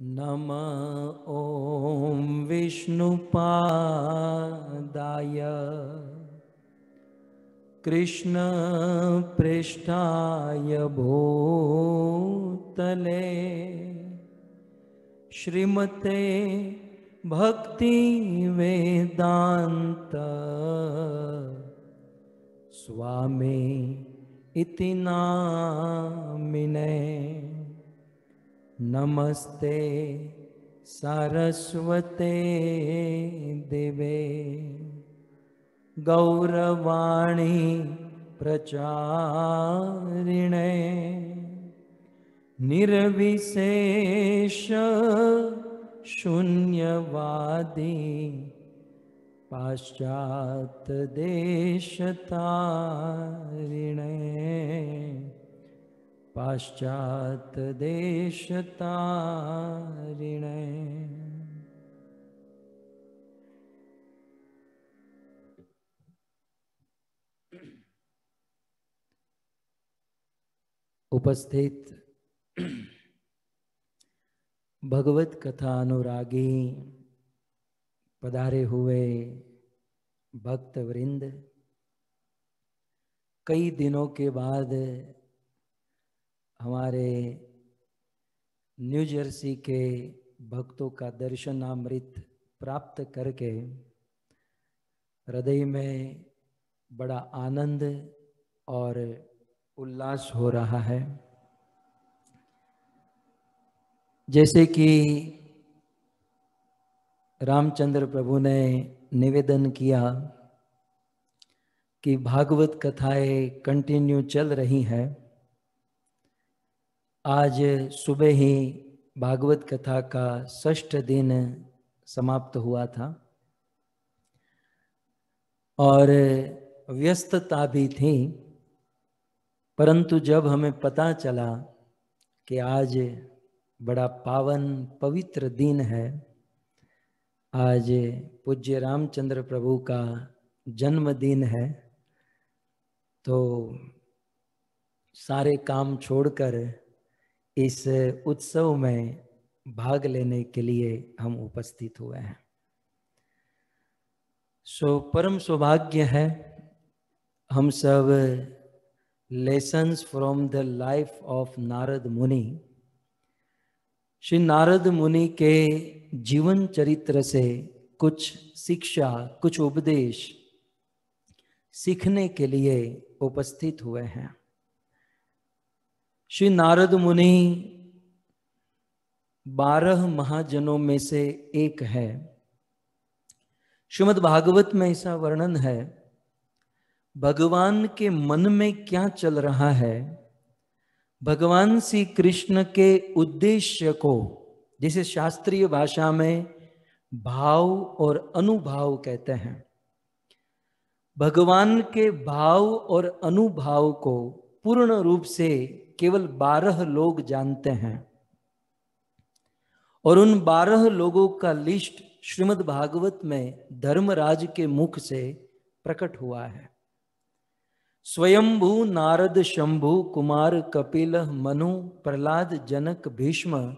नम ॐ विष्णुपादाय। कृष्णपृष्ठाय भूतले। श्रीमते भक्तिवेदान्त स्वामी इति नामिने। नमस्ते सारस्वते देवे। गौरवाणी प्रचारिणे। निर्विशेष शून्यवादी। पाश्चात्देशतारिणे पाश्चात्देशतारिणे उपस्थित भगवत कथा अनुरागी पधारे हुए भक्त वृंद कई दिनों के बाद हमारे न्यू जर्सी के भक्तों का दर्शनामृत प्राप्त करके हृदय में बड़ा आनंद और उल्लास हो रहा है। जैसे कि रामचंद्र प्रभु ने निवेदन किया कि भागवत कथाएँ कंटिन्यू चल रही हैं। आज सुबह ही भागवत कथा का षष्ठ दिन समाप्त हुआ था। और व्यस्तता भी थी, परंतु जब हमें पता चला कि आज बड़ा पावन पवित्र दिन है, आज पूज्य रामचंद्र प्रभु का जन्मदिन है तो सारे काम छोड़कर इस उत्सव में भाग लेने के लिए हम उपस्थित हुए हैं। सो परम सौभाग्य है, हम सब lessons from the life of Narad Muni Shri Narad मुनि के जीवन चरित्र से कुछ शिक्षा, कुछ उपदेश सीखने के लिए उपस्थित हुए हैं। श्री नारद मुनि, बारह महाजनों में से एक है। श्रीमद भागवत में ऐसा वर्णन है, भगवान के मन में क्या चल रहा है? भगवान श्री कृष्ण के उद्देश्य को, जिसे शास्त्रीय भाषा में भाव और अनुभाव कहते हैं, भगवान के भाव और अनुभाव को पूर्ण रूप से केवल बारह लोग जानते हैं। और उन बारह लोगों का लिस्ट श्रीमद् भागवत में धर्मराज के मुख से प्रकट हुआ है। स्वयंभू नारद शंभु कुमार कपिल मनु प्रहलाद जनक भीष्म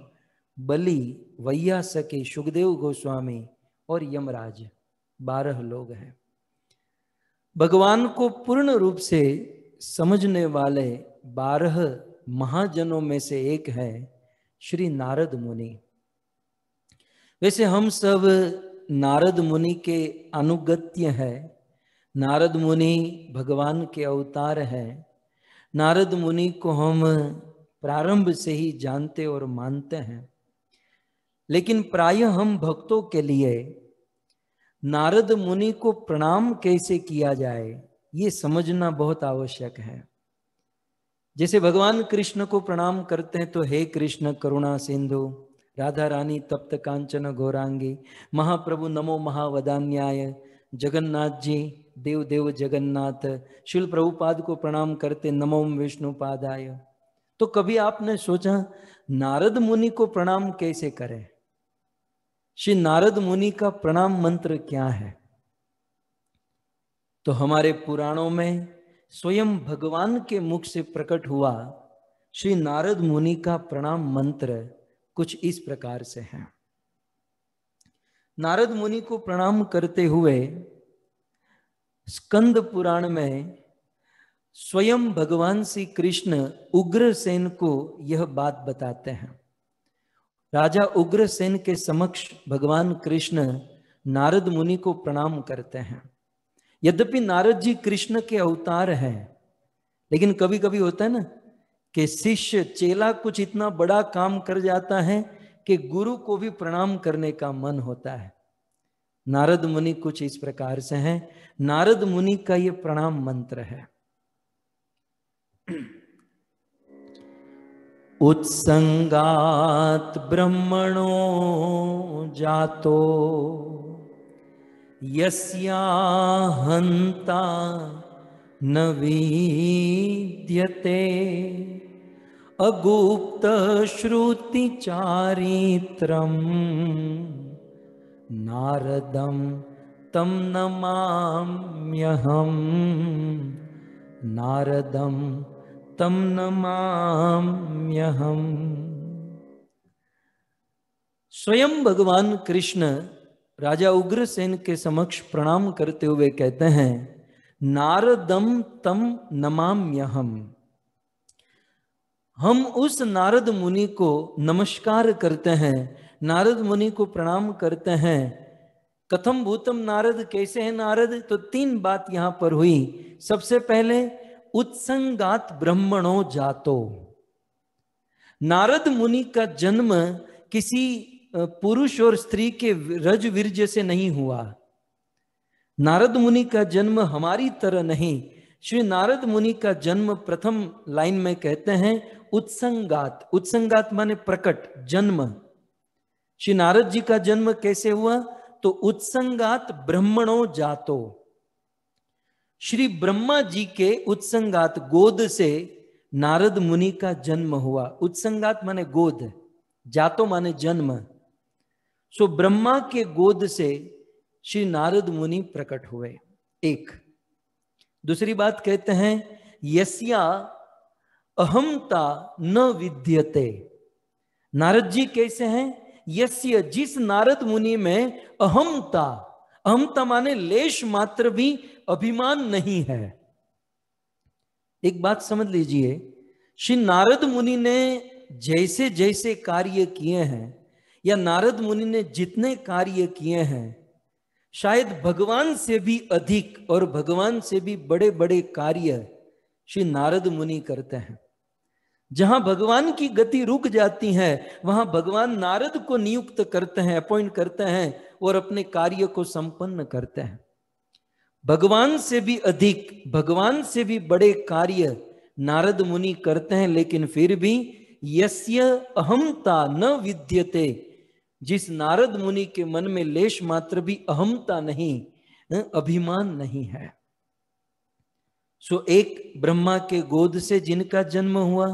बलि वैया सके सुखदेव गोस्वामी और यमराज बारह लोग हैं। भगवान को पूर्ण रूप से समझने वाले बारह महाजनों में से एक है श्री नारद मुनि। वैसे हम सब नारद मुनि के अनुगत्य है। नारद मुनि भगवान के अवतार है। नारद मुनि को हम प्रारंभ से ही जानते और मानते हैं। लेकिन प्राय हम भक्तों के लिए नारद मुनि को प्रणाम कैसे किया जाए, ये समझना बहुत आवश्यक है। जैसे भगवान कृष्ण को प्रणाम करते हैं तो हे कृष्ण, करुणा सिंधु, राधा रानी, तप्त कांचन, गौरांगी, महाप्रभु, नमो महावदान्याय, जगन्नाथ जी, देव देव जगन्नाथ, शिल प्रभुपाद को प्रणाम करते नमो विष्णु पादाय। तो कभी आपने सोचा, नारद मुनि को प्रणाम कैसे करें? श्री नारद मुनि का प्रणाम मंत्र क्या है? तो हमारे पुराणों में स्वयं भगवान के मुख से प्रकट हुआ श्री नारद मुनि का प्रणाम मंत्र कुछ इस प्रकार से है। नारद मुनि को प्रणाम करते हुए स्कंद पुराण में स्वयं भगवान श्री कृष्ण उग्रसेन को यह बात बताते हैं। राजा उग्रसेन के समक्ष भगवान कृष्ण नारद मुनि को प्रणाम करते हैं। यद्यपि नारद जी कृष्ण के अवतार हैं, लेकिन कभी कभी होता है ना कि शिष्य चेला कुछ इतना बड़ा काम कर जाता है कि गुरु को भी प्रणाम करने का मन होता है। नारद मुनि कुछ इस प्रकार से हैं। नारद मुनि का ये प्रणाम मंत्र है। उत्संगात ब्रह्मणो जातो। यस्या हन्ता न वीद्यते। अगुप्तश्रुतिचारित्रं नारदं तं न नारदं तं नमाम्यहम् स्वयं भगवान् कृष्ण राजा उग्रसेन के समक्ष प्रणाम करते हुए कहते हैं नारदम तम नमाम्यहम। हम उस नारद मुनि को नमस्कार करते हैं। नारद मुनि को प्रणाम करते हैं। कथम भूतम नारद, कैसे है नारद? तो तीन बात यहाँ पर हुई। सबसे पहले, उत्संगात ब्रह्मणो जातो। नारद मुनि का जन्म किसी पुरुष और स्त्री के रज वीर्य से नहीं हुआ। नारद मुनि का जन्म हमारी तरह नहीं। श्री नारद मुनि का जन्म प्रथम लाइन में कहते हैं, उत्संगात। उत्संगात माने प्रकट, जन्म। श्री नारद जी का जन्म कैसे हुआ? तो उत्संगात ब्रह्मणो जातो। श्री ब्रह्मा जी के उत्संगात गोद से नारद मुनि का जन्म हुआ। उत्संगात माने गोद, जातो माने जन्म। सो ब्रह्मा के गोद से श्री नारद मुनि प्रकट हुए। एक। दूसरी बात कहते हैं, यस्या अहमता न विद्यते। नारद जी कैसे हैं? यस्य, जिस नारद मुनि में अहमता अहमता माने लेश मात्र भी अभिमान नहीं है। एक बात समझ लीजिए, श्री नारद मुनि ने जैसे जैसे कार्य किए हैं या नारद मुनि ने जितने कार्य किए हैं, शायद भगवान से भी अधिक और भगवान से भी बड़े बड़े कार्य श्री नारद मुनि करते हैं। जहाँ भगवान की गति रुक जाती है, वहाँ भगवान नारद को नियुक्त करते हैं अपॉइंट करते हैं और अपने कार्य को संपन्न करते हैं। भगवान से भी अधिक, भगवान से भी बड़े कार्य नारद मुनि करते हैं, लेकिन फिर भी यस्य अहमता न विद्यते जिस नारद मुनि के मन में लेश मात्र भी अहमता नहीं अभिमान नहीं है। सो एक ब्रह्मा के गोद से जिनका जन्म हुआ,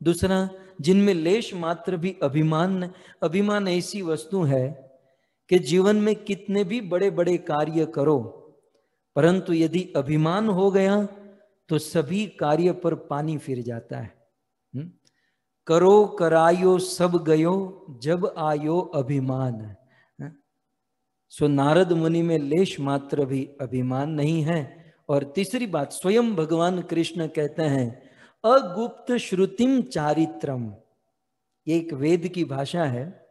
दूसरा जिनमें लेश मात्र भी अभिमान अभिमान ऐसी वस्तु है कि जीवन में कितने भी बड़े बड़े कार्य करो, परंतु यदि अभिमान हो गया तो सभी कार्य पर पानी फिर जाता है। करो करायो सब गयो, जब आयो अभिमान। सो नारद मुनि में लेश मात्र भी अभिमान नहीं है। और तीसरी बात, स्वयं भगवान कृष्ण कहते हैं, अगुप्त श्रुतिम चारित्रम। एक वेद की भाषा है।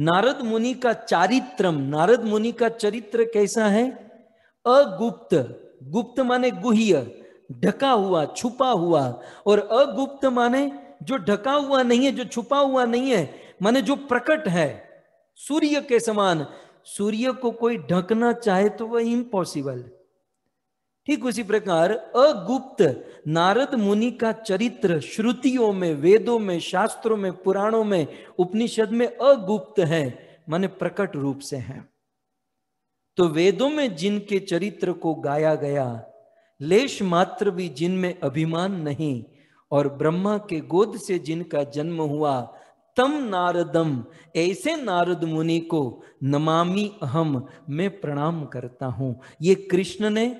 नारद मुनि का चारित्रम, नारद मुनि का चरित्र कैसा है? अगुप्त, गुप्त माने गुह्य, ढका हुआ, छुपा हुआ। और अगुप्त माने जो ढका हुआ नहीं है, जो छुपा हुआ नहीं है, माने जो प्रकट है, सूर्य के समान, सूर्य को कोई ढकना चाहे तो वह इम्पॉसिबल ठीक उसी प्रकार, अगुप्त, नारद मुनि का चरित्र श्रुतियों में, वेदों में, शास्त्रों में, पुराणों में, उपनिषद में अगुप्त है, माने प्रकट रूप से है. तो वेदों में जिनके चरित्र को गाया गया, लेश मात्र भी जिनमें अभिमान नहीं और ब्रह्मा के गोद से जिनका जन्म हुआ, तम नारदम, ऐसे नारद मुनि को नमामि अहम मैं प्रणाम करता हूँ। ये कृष्ण ने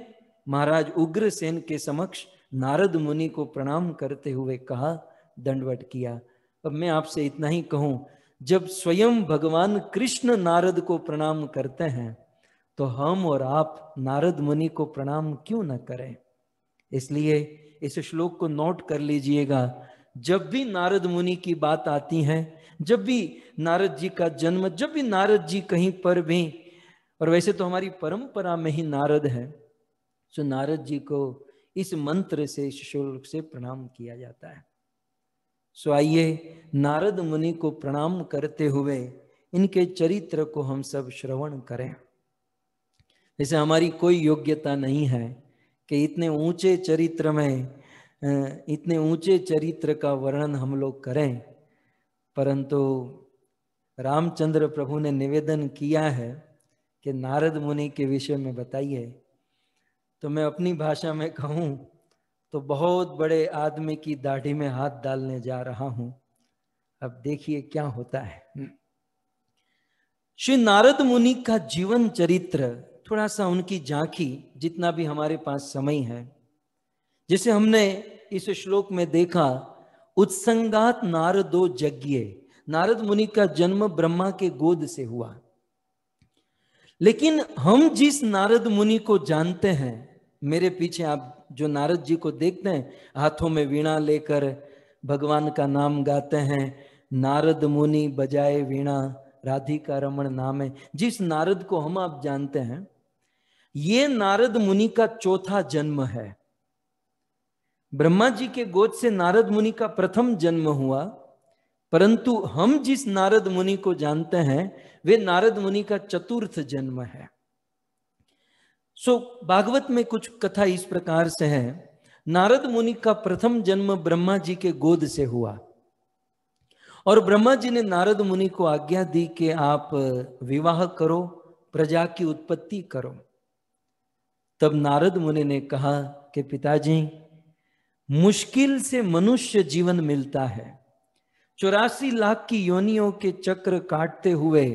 महाराज उग्रसेन के समक्ष नारद मुनि को प्रणाम करते हुए कहा दंडवट किया। अब मैं आपसे इतना ही कहूँ, जब स्वयं भगवान कृष्ण नारद को प्रणाम करते हैं तो हम और आप नारद मुनि को प्रणाम क्यों न करें? इसलिए इस श्लोक को नोट कर लीजिएगा। जब भी नारद मुनि की बात आती है, जब भी नारद जी का जन्म, जब भी नारद जी कहीं पर भी, और वैसे तो हमारी परंपरा में ही नारद है तो नारद जी को इस मंत्र से, इस श्लोक से प्रणाम किया जाता है। सो आइए, नारद मुनि को प्रणाम करते हुए इनके चरित्र को हम सब श्रवण करें। जैसे हमारी कोई योग्यता नहीं है कि इतने ऊँचे चरित्र में इतने ऊँचे चरित्र का वर्णन हम लोग करें। परंतु रामचंद्र प्रभु ने निवेदन किया है कि नारद मुनि के विषय में बताइए। तो मैं अपनी भाषा में कहूँ तो बहुत बड़े आदमी की दाढ़ी में हाथ डालने जा रहा हूँ। अब देखिए क्या होता है। श्री नारद मुनि का जीवन चरित्र थोड़ा सा उनकी झांकी जितना भी हमारे पास समय है। जैसे हमने इस श्लोक में देखा, उत्संगात नारदो यज्ञ नारद मुनि का जन्म ब्रह्मा के गोद से हुआ। लेकिन हम जिस नारद मुनि को जानते हैं, मेरे पीछे आप जो नारद जी को देखते हैं, हाथों में वीणा लेकर भगवान का नाम गाते हैं, नारद मुनि बजाए वीणा, राधिका रमन नाम है। जिस नारद को हम आप जानते हैं ये नारद मुनि का चौथा जन्म है। ब्रह्मा जी के गोद से नारद मुनि का प्रथम जन्म हुआ, परंतु हम जिस नारद मुनि को जानते हैं, वे नारद मुनि का चतुर्थ जन्म है। सो, भागवत में कुछ कथा इस प्रकार से है। नारद मुनि का प्रथम जन्म ब्रह्मा जी के गोद से हुआ। और ब्रह्मा जी ने नारद मुनि को आज्ञा दी कि आप विवाह करो, प्रजा की उत्पत्ति करो। तब नारद मुनि ने कहा कि पिताजी, मुश्किल से मनुष्य जीवन मिलता है। चौरासी लाख की योनियों के चक्र काटते हुए,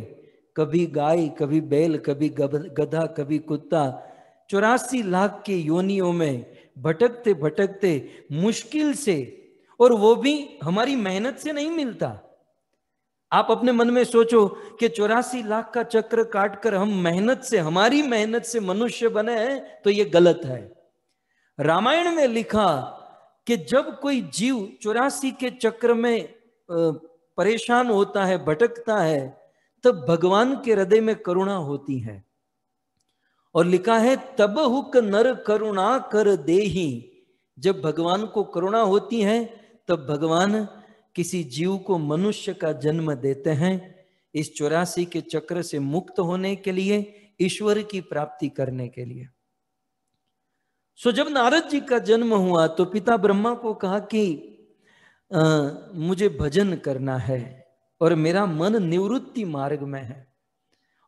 कभी गाय, कभी बैल, कभी गधा, कभी कुत्ता, चौरासी लाख के योनियों में भटकते भटकते मुश्किल से, और वो भी हमारी मेहनत से नहीं मिलता। आप अपने मन में सोचो कि चौरासी लाख का चक्र काटकर हम मेहनत से, हमारी मेहनत से मनुष्य बने हैं तो ये गलत है। रामायण में लिखा कि जब कोई जीव चौरासी के चक्र में परेशान होता है, भटकता है, तब भगवान के हृदय में करुणा होती है। और लिखा है, तब हुक नर करुणा कर देही। जब भगवान को करुणा होती है, तब भगवान किसी जीव को मनुष्य का जन्म देते हैं इस चौरासी के चक्र से मुक्त होने के लिए ईश्वर की प्राप्ति करने के लिए। सो जब नारद जी का जन्म हुआ तो पिता ब्रह्मा को कहा कि आ, मुझे भजन करना है और मेरा मन निवृत्ति मार्ग में है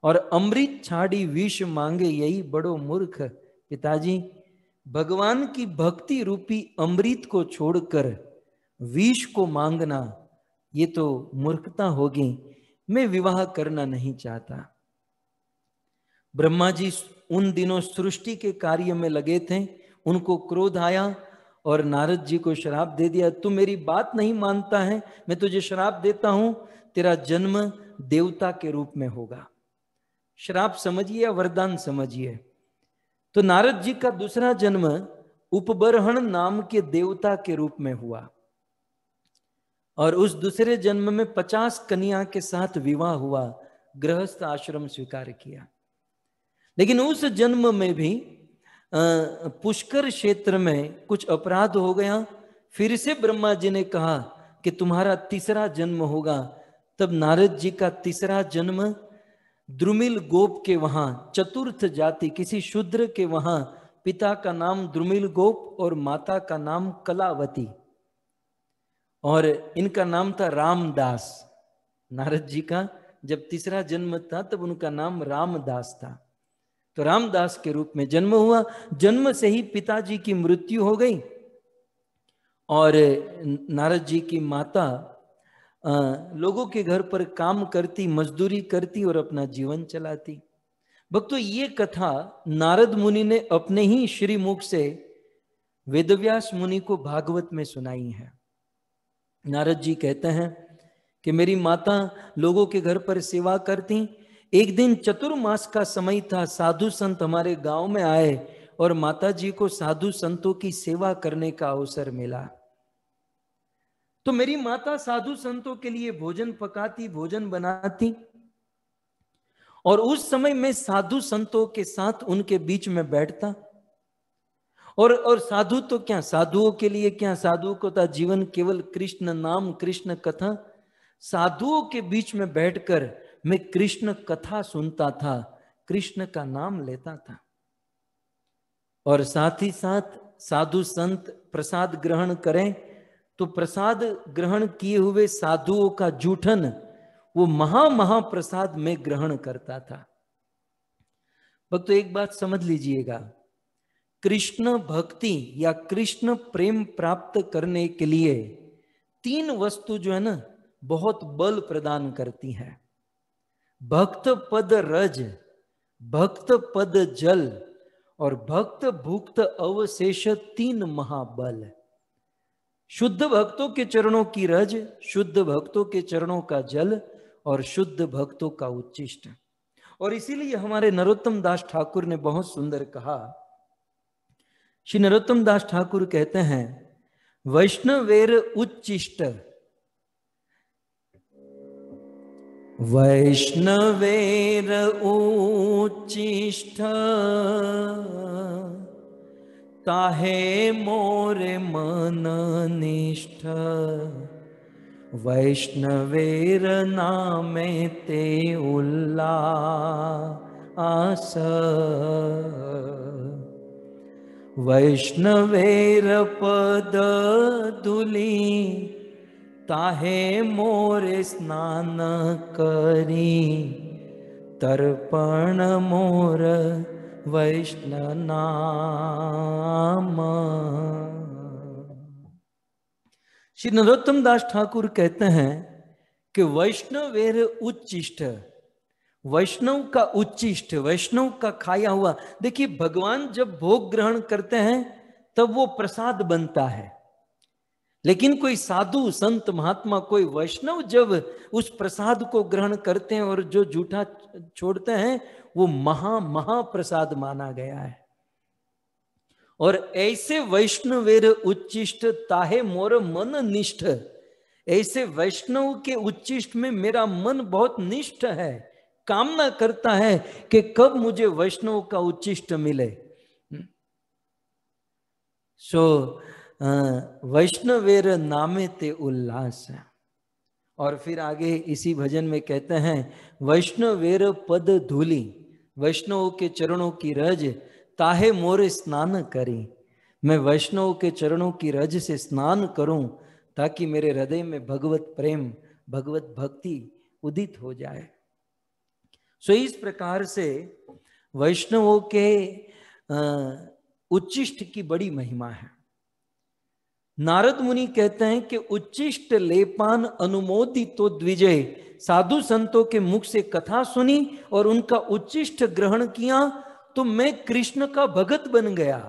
और अमृत छाड़ी विष मांगे यही बड़ो मूर्ख पिताजी। भगवान की भक्ति रूपी अमृत को छोड़कर विष को मांगना, ये तो मूर्खता होगी। मैं विवाह करना नहीं चाहता। ब्रह्मा जी उन दिनों सृष्टि के कार्य में लगे थे। उनको क्रोध आया और नारद जी को शराब दे दिया। तू मेरी बात नहीं मानता है, मैं तुझे शराब देता हूँ। तेरा जन्म देवता के रूप में होगा। शराब समझिए या वरदान समझिए? तो नारद जी का दूसरा जन्म उपबरहण नाम के देवता के रूप में हुआ। और उस दूसरे जन्म में पचास कन्या के साथ विवाह हुआ, गृहस्थ आश्रम स्वीकार किया। लेकिन उस जन्म में भी पुष्कर क्षेत्र में कुछ अपराध हो गया। फिर से ब्रह्मा जी ने कहा कि तुम्हारा तीसरा जन्म होगा। तब नारद जी का तीसरा जन्म, द्रुमिल गोप के वहाँ, चतुर्थ जाति, किसी शूद्र के वहाँ, पिता का नाम द्रुमिल गोप और माता का नाम कलावती। और इनका नाम था रामदास। नारद जी का जब तीसरा जन्म था, तब उनका नाम रामदास था। तो रामदास के रूप में जन्म हुआ। जन्म से ही पिताजी की मृत्यु हो गई। और नारद जी की माता लोगों के घर पर काम करती, मजदूरी करती और अपना जीवन चलाती। भक्तों, ये कथा नारद मुनि ने अपने ही श्रीमुख से वेदव्यास मुनि को भागवत में सुनाई है। नारद जी कहते हैं कि मेरी माता लोगों के घर पर सेवा करती, एक दिन चतुर्मास का समय था, साधु संत हमारे गाँव में आए और माता जी को साधु संतों की सेवा करने का अवसर मिला। तो मेरी माता साधु संतों के लिए भोजन पकाती, भोजन बनाती और उस समय में साधु संतों के साथ उनके बीच में बैठता। और और साधु तो क्या? साधुओं के लिए क्या? साधुओं को था जीवन केवल कृष्ण नाम, कृष्ण कथा। साधुओं के बीच में बैठकर मैं कृष्ण कथा सुनता था, कृष्ण का नाम लेता था। और साथ ही साथ साधु संत प्रसाद ग्रहण करें तो प्रसाद ग्रहण किए हुए साधुओं का जूठन, वो महा महाप्रसाद में ग्रहण करता था। भक्तो, एक बात समझ लीजिएगा कृष्ण भक्ति या कृष्ण प्रेम प्राप्त करने के लिए तीन वस्तु जो है ना, बहुत बल प्रदान करती है। भक्त पद रज, भक्त पद जल और भक्त भुक्त अवशेष तीन महाबल। शुद्ध भक्तों के चरणों की रज, शुद्ध भक्तों के चरणों का जल और शुद्ध भक्तों का उच्चिष्ट। और इसीलिए हमारे नरोत्तम दास ठाकुर ने बहुत सुंदर कहा श्री नरोत्तम दास ठाकुर कहते हैं, वैष्णवेर उच्चिष्ट। वैष्णवेर उच्चिष्ट, ताहे मोरे मन निष्ठ। वैष्णवेर नामे ते उल्ला आस वैष्णवेर पद दुली ताहे मोरे स्नान करी। तर्पण मोर वैष्णव नाम श्री नरोत्तम दास ठाकुर कहते हैं कि वैष्णवेर उच्चिष्ट। वैष्णव का उच्चिष्ट, वैष्णव का खाया हुआ। देखिए, भगवान जब भोग ग्रहण करते हैं, तब वो प्रसाद बनता है। लेकिन कोई साधु, संत, महात्मा, कोई वैष्णव जब उस प्रसाद को ग्रहण करते हैं और जो जूठा छोड़ते हैं, वो महा महाप्रसाद माना गया है। और ऐसे वैष्णवेर उच्चिष्ट ताहे मोर मन निष्ठ। ऐसे वैष्णव के उच्चिष्ट में मेरा मन बहुत निष्ठ है। कामना करता है कि कब मुझे वैष्णव का उच्चिष्ट मिले। सो so, वैष्णवेर नामे ते उल्लास और फिर आगे इसी भजन में कहते हैं वैष्णवेर पद धूली वैष्णव के चरणों की रज ताहे मोरे स्नान करी। मैं वैष्णव के चरणों की रज से स्नान करूँ ताकि मेरे हृदय में भगवत प्रेम भगवत भक्ति उदित हो जाए। सो इस प्रकार से वैष्णवों के उच्चिष्ट की बड़ी महिमा है। नारद मुनि कहते हैं कि उच्चिष्ट लेपान अनुमोदित तो द्विजय साधु संतों के मुख से कथा सुनी और उनका उच्चिष्ट ग्रहण किया तो मैं कृष्ण का भगत बन गया।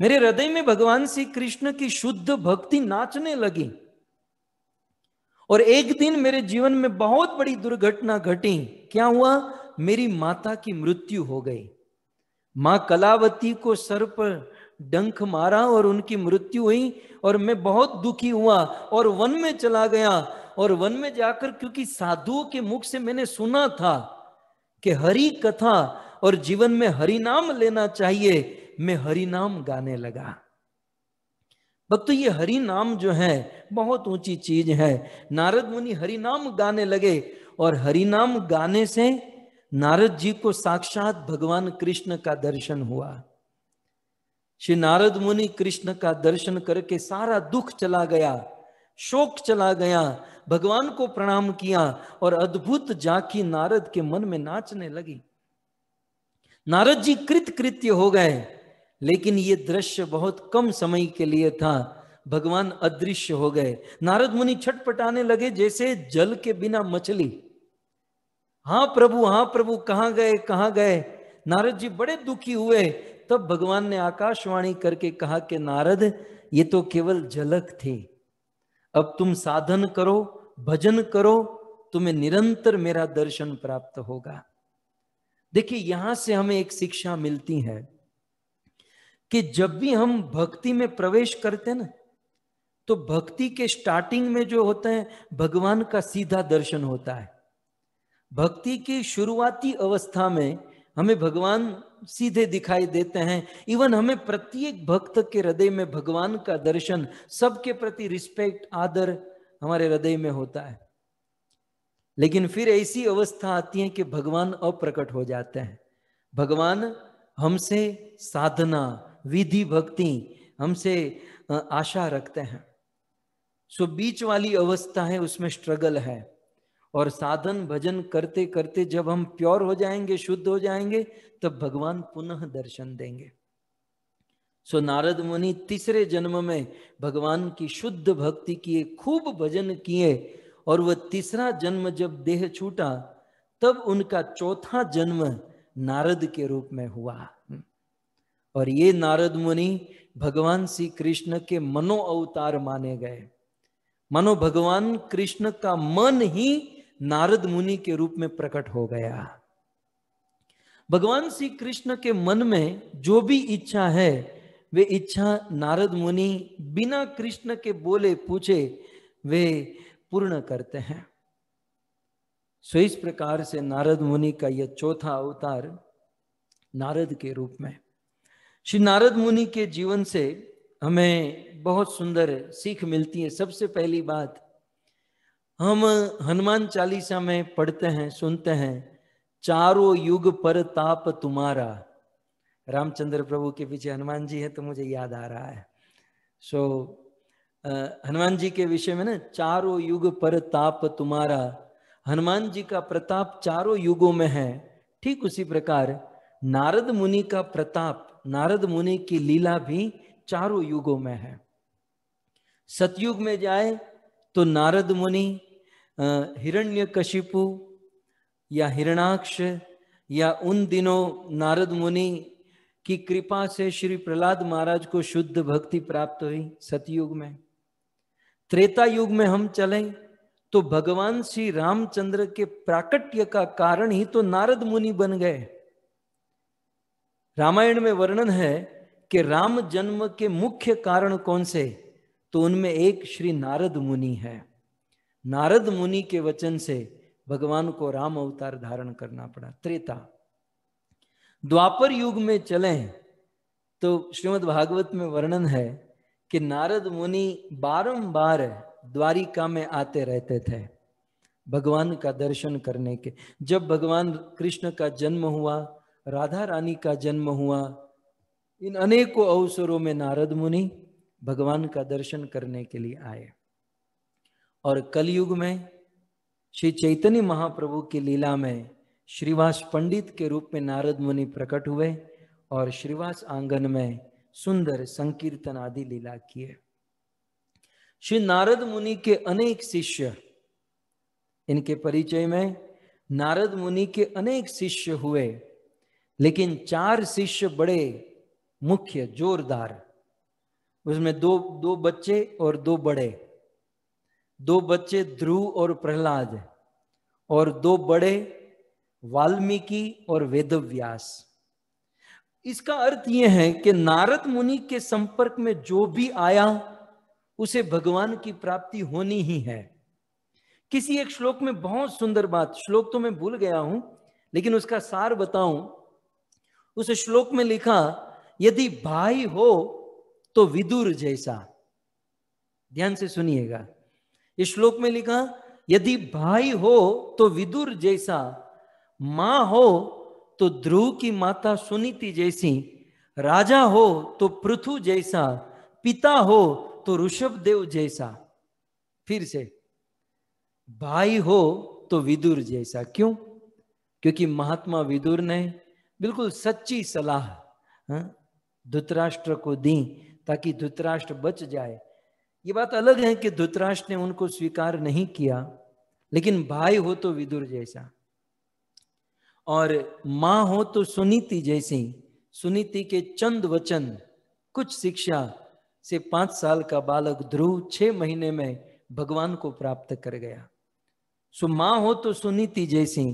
मेरे हृदय में भगवान श्री कृष्ण की शुद्ध भक्ति नाचने लगी। और एक दिन मेरे जीवन में बहुत बड़ी दुर्घटना घटी। क्या हुआ? मेरी माता की मृत्यु हो गई। माँ कलावती को सर पर डंक मारा और उनकी मृत्यु हुई और मैं बहुत दुखी हुआ और वन में चला गया और वन में जाकर क्योंकि साधुओं के मुख से मैंने सुना था कि हरि कथा और जीवन में हरि नाम लेना चाहिए, मैं हरि नाम गाने लगा। भक्तो, ये हरि नाम जो है, बहुत ऊँची चीज़ है। नारद मुनि हरि नाम गाने लगे और हरि नाम गाने से नारद जी को साक्षात भगवान कृष्ण का दर्शन हुआ। श्री नारद मुनि कृष्ण का दर्शन करके सारा दुख चला गया, शोक चला गया, भगवान को प्रणाम किया और अद्भुत जाकी नारद के मन में नाचने लगी। नारद जी कृत कृत्य हो गए। लेकिन ये दृश्य बहुत कम समय के लिए था। भगवान अदृश्य हो गए। नारद मुनि छटपटाने लगे जैसे जल के बिना मछली। हाँ प्रभु हाँ प्रभु, कहाँ गए कहाँ गए? नारद जी बड़े दुखी हुए। तब भगवान ने आकाशवाणी करके कहा कि नारद, ये तो केवल झलक थी। अब तुम साधन करो, भजन करो, तुम्हें निरंतर मेरा दर्शन प्राप्त होगा। देखिए, यहाँ से हमें एक शिक्षा मिलती है। कि जब भी हम भक्ति में प्रवेश करते हैं ना तो भक्ति के स्टार्टिंग में जो होता है, भगवान का सीधा दर्शन होता है। भक्ति की शुरुआती अवस्था में हमें भगवान सीधे दिखाई देते हैं। इवन हमें प्रत्येक भक्त के हृदय में भगवान का दर्शन, सबके प्रति रिस्पेक्ट आदर हमारे हृदय में होता है। लेकिन फिर ऐसी अवस्था आती है कि भगवान अप्रकट हो जाते हैं। भगवान हमसे साधना विधि भक्ति हमसे आशा रखते हैं। सो बीच वाली अवस्था है, उसमें स्ट्रगल है। और साधन भजन करते करते जब हम प्योर हो जाएँगे, शुद्ध हो जाएँगे, तब भगवान पुनः दर्शन देंगे। सो नारद मुनि तीसरे जन्म में भगवान की शुद्ध भक्ति किए, खूब भजन किए, और वह तीसरा जन्म जब देह छूटा, तब उनका चौथा जन्म नारद के रूप में हुआ। और ये नारद मुनि भगवान श्री कृष्ण के मनो अवतार माने गए। मानो भगवान कृष्ण का मन ही नारद मुनि के रूप में प्रकट हो गया। भगवान श्री कृष्ण के मन में जो भी इच्छा है, वे इच्छा नारद मुनि बिना कृष्ण के बोले पूछे, वे पूर्ण करते हैं। सो इस प्रकार से नारद मुनि का यह चौथा अवतार नारद के रूप में श्री नारद मुनि के जीवन से हमें बहुत सुंदर सीख मिलती है। सबसे पहली बात हम हनुमान चालीसा में पढ़ते हैं सुनते हैं चारों युग पर ताप तुम्हारा। रामचंद्र प्रभु के पीछे हनुमान जी है तो मुझे याद आ रहा है। सो so, हनुमान जी के विषय में ना चारों युग पर ताप तुम्हारा। हनुमान जी का प्रताप चारों युगों में है। ठीक उसी प्रकार नारद मुनि का प्रताप नारद मुनि की लीला भी चारों युगों में है। सतयुग में जाए तो नारद मुनि हिरण्य कशिपु या हिरणाक्ष या उन दिनों नारद मुनि की कृपा से श्री प्रहलाद महाराज को शुद्ध भक्ति प्राप्त हुई सतयुग में। त्रेता युग में हम चलें तो भगवान श्री रामचंद्र के प्राकट्य का कारण ही तो नारद मुनि बन गए। रामायण में वर्णन है कि राम जन्म के मुख्य कारण कौन से? तो उनमें एक श्री नारद मुनि है। नारद मुनि के वचन से भगवान को राम अवतार धारण करना पड़ा। त्रेता, द्वापर युग में चले तो श्रीमद् भागवत में वर्णन है कि नारद मुनि बारंबार द्वारिका में आते रहते थे भगवान का दर्शन करने के। जब भगवान कृष्ण का जन्म हुआ राधा रानी का जन्म हुआ। इन अनेकों अवसरों में नारद मुनि भगवान का दर्शन करने के लिए आए। और कलयुग में श्री चैतन्य महाप्रभु की लीला में श्रीवास पंडित के रूप में नारद मुनि प्रकट हुए और श्रीवास आँगन में सुंदर संकीर्तन आदि लीला किए। श्री नारद मुनि के अनेक शिष्य, इनके परिचय में नारद मुनि के अनेक शिष्य हुए। लेकिन चार शिष्य बड़े मुख्य, जोरदार। उसमें दो दो बच्चे और दो बड़े। दो बच्चे ध्रुव और प्रहलाद और दो बड़े वाल्मीकि और वेदव्यास। इसका अर्थ यह है कि नारद मुनि के संपर्क में जो भी आया, उसे भगवान की प्राप्ति होनी ही है। किसी एक श्लोक में बहुत सुंदर बात, श्लोक तो मैं भूल गया हूँ, लेकिन उसका सार बताऊँ उस श्लोक में लिखा, यदि भाई हो तो विदुर जैसा। ध्यान से सुनिएगा। इस श्लोक में लिखा, यदि भाई हो तो विदुर जैसा, माँ हो तो ध्रुव की माता सुनीति जैसी, राजा हो तो पृथु जैसा, पिता हो तो ऋषभ देव जैसा। फिर से, भाई हो तो विदुर जैसा। क्यों? क्योंकि महात्मा विदुर ने बिल्कुल सच्ची सलाह हाँ, धुतराष्ट्र को दी ताकि धुतराष्ट्र बच जाए। ये बात अलग है कि धुतराष्ट्र ने उनको स्वीकार नहीं किया लेकिन भाई हो तो विदुर जैसा। और माँ हो तो सुनीति जैसी। सुनीति के चंद वचन कुछ शिक्षा से पाँच साल का बालक ध्रुव छह महीने में भगवान को प्राप्त कर गया। सो माँ हो तो सुनीति जैसी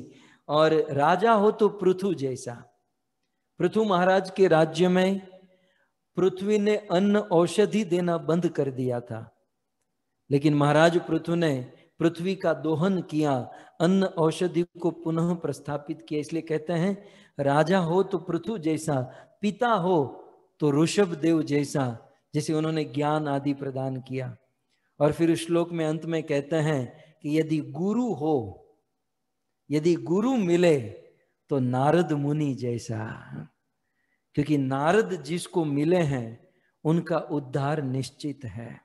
और राजा हो तो पृथु जैसा। पृथु महाराज के राज्य में पृथ्वी ने अन्न औषधि देना बंद कर दिया था। लेकिन महाराज पृथु ने पृथ्वी का दोहन किया, अन्न औषधि को पुनः प्रस्थापित किया। इसलिए कहते हैं, राजा हो तो पृथु जैसा, पिता हो तो ऋषभ देव जैसा, जैसे उन्होंने ज्ञान आदि प्रदान किया। और फिर श्लोक में अंत में कहते हैं कि यदि गुरु हो, यदि गुरु मिले तो नारद मुनि जैसा। क्योंकि नारद जिसको मिले हैं, उनका उद्धार निश्चित है।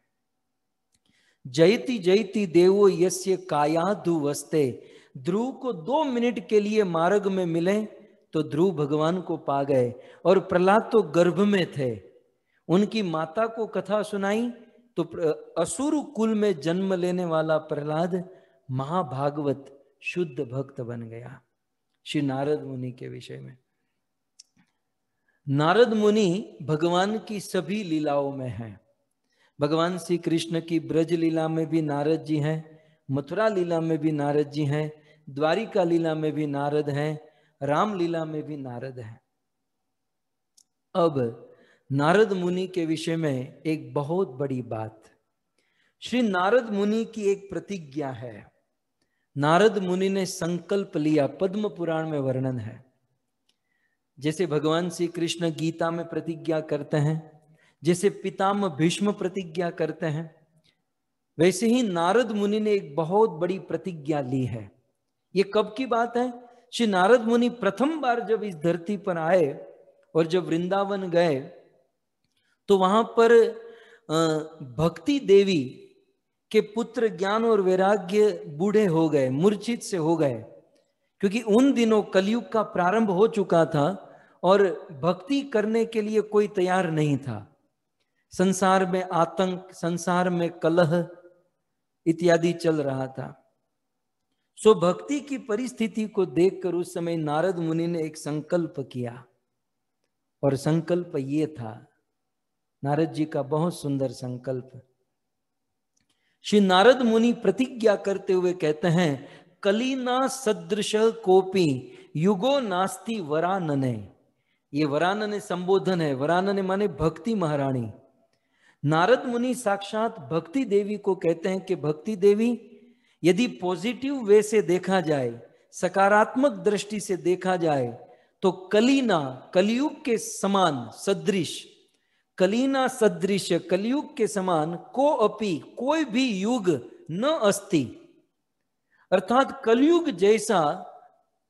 जयति जयति देवो यस्य कायाधु वस्ते। ध्रुव को दो मिनट के लिए मार्ग में मिले तो ध्रुव भगवान को पा गए। और प्रहलाद तो गर्भ में थे। उनकी माता को कथा सुनाई तो असुर कुल में जन्म लेने वाला प्रहलाद महाभागवत शुद्ध भक्त बन गया। श्री नारद मुनि के विषय में। नारद मुनि भगवान की सभी लीलाओं में हैं। भगवान श्री कृष्ण की ब्रज लीला में भी नारद जी हैं, मथुरा लीला में भी नारद जी हैं, द्वारिका लीला में भी नारद हैं रामलीला में भी नारद है। अब नारद मुनि के विषय में एक बहुत बड़ी बात। श्री नारद मुनि की एक प्रतिज्ञा है। नारद मुनि ने संकल्प लिया, पद्म पुराण में वर्णन है। जैसे भगवान श्री कृष्ण गीता में प्रतिज्ञा करते हैं, जैसे पिताम भीष्म प्रतिज्ञा करते हैं, वैसे ही नारद मुनि ने एक बहुत बड़ी प्रतिज्ञा ली है। ये कब की बात है? श्री नारद मुनि प्रथम बार जब इस धरती पर आए और जब वृंदावन गए तो वहाँ पर भक्ति देवी के पुत्र ज्ञान और वैराग्य बूढ़े हो गए, मूर्छित से हो गए। क्योंकि उन दिनों कलयुग का प्रारंभ हो चुका था और भक्ति करने के लिए कोई तैयार नहीं था। संसार में आतंक, संसार में कलह इत्यादि चल रहा था। सो भक्ति की परिस्थिति को देखकर उस समय नारद मुनि ने एक संकल्प किया। और संकल्प ये था, नारद जी का बहुत सुंदर संकल्प। श्री नारद मुनि प्रतिज्ञा करते हुए कहते हैं, कलीना सदृश कोपी युगो नास्ति वरानने। ये वरानने संबोधन है। वरानने माने भक्ति महारानी। नारद मुनि साक्षात भक्ति देवी को कहते हैं कि, भक्ति देवी, यदि पॉजिटिव वे से देखा जाए, सकारात्मक दृष्टि से देखा जाए तो कलीना, कलयुग के समान सदृश कलीना सदृश कलयुग के समान को अपी कोई भी युग न अस्ति। अर्थात कलयुग जैसा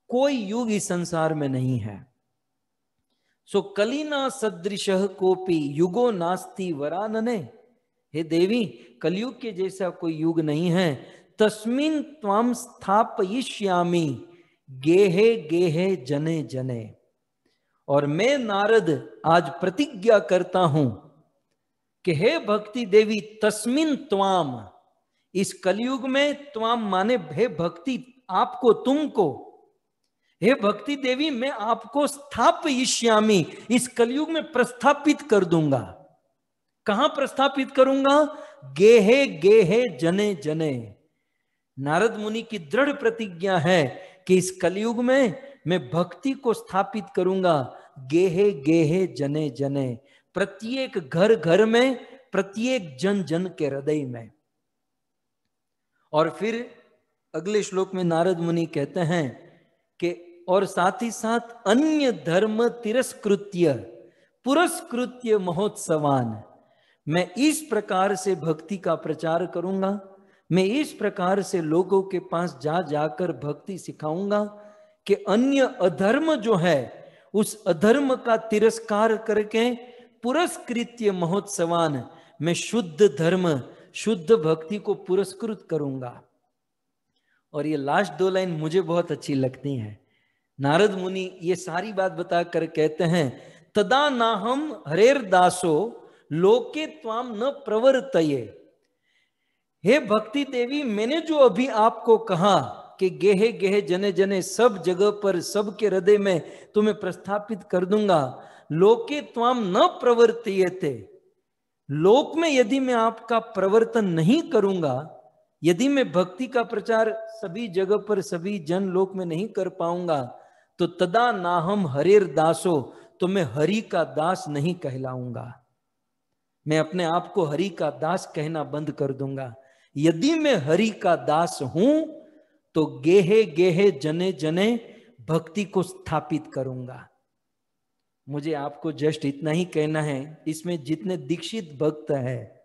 कोई युग इस संसार में नहीं है। सो कलीना सदृश कोपी युगो नास्ति वरानने। हे देवी, कलयुग के जैसा कोई युग नहीं है। तस्मिन त्वम स्थापयिष्यामी। गेहे गेहे जने जने। और मैं नारद आज प्रतिज्ञा करता हूँ कि हे भक्ति देवी, तस्मिन त्वाम, इस कलयुग में त्वाम माने हे भक्ति, आपको, तुमको। हे भक्ति देवी, मैं आपको स्थापयिष्यामी इस कलयुग में प्रस्थापित कर दूँगा। कहा प्रस्थापित करूँगा? गेहे गेहे, जने जने। नारद मुनि की दृढ़ प्रतिज्ञा है कि इस कलयुग में मैं भक्ति को स्थापित करूँगा। गेहे गेहे जने जने। प्रत्येक घर घर में, प्रत्येक जन जन के हृदय में। और फिर अगले श्लोक में नारद मुनि कहते हैं कि, और साथ ही साथ अन्य धर्म तिरस्कृत्य, पुरस्कृत्य महोत्सवान। मैं इस प्रकार से भक्ति का प्रचार करूँगा। मैं इस प्रकार से लोगों के पास जा जाकर भक्ति सिखाऊँगा। कि अन्य अधर्म जो है, उस अधर्म का तिरस्कार करके पुरस्कृत्य महोत्सवान मैं शुद्ध धर्म, शुद्ध भक्ति को पुरस्कृत करूँगा। और ये लास्ट दो लाइन मुझे बहुत अच्छी लगती है। नारद मुनि ये सारी बात बताकर कहते हैं, तदा ना हम हरेर दासो, लोके त्वाम न प्रवर्तये। हे भक्ति देवी, मैंने जो अभी आपको कहा कि गेहे गेहे जने जने सब जगह पर सबके हृदय में तुम्हें प्रस्थापित कर दूँगा। लोके त्वाम न प्रवर्तिये थे लोक में यदि मैं आपका प्रवर्तन नहीं करूँगा, यदि मैं भक्ति का प्रचार सभी जगह पर सभी जन लोक में नहीं कर पाऊँगा तो तदा ना हम हरेर दासो तो मैं हरि का दास नहीं कहलाऊँगा। मैं अपने आप को हरि का दास कहना बंद कर दूँगा। यदि मैं हरि का दास हूँ तो गेहे गेहे जने जने भक्ति को स्थापित करूँगा। मुझे आपको जस्ट इतना ही कहना है, इसमें जितने दीक्षित भक्त है,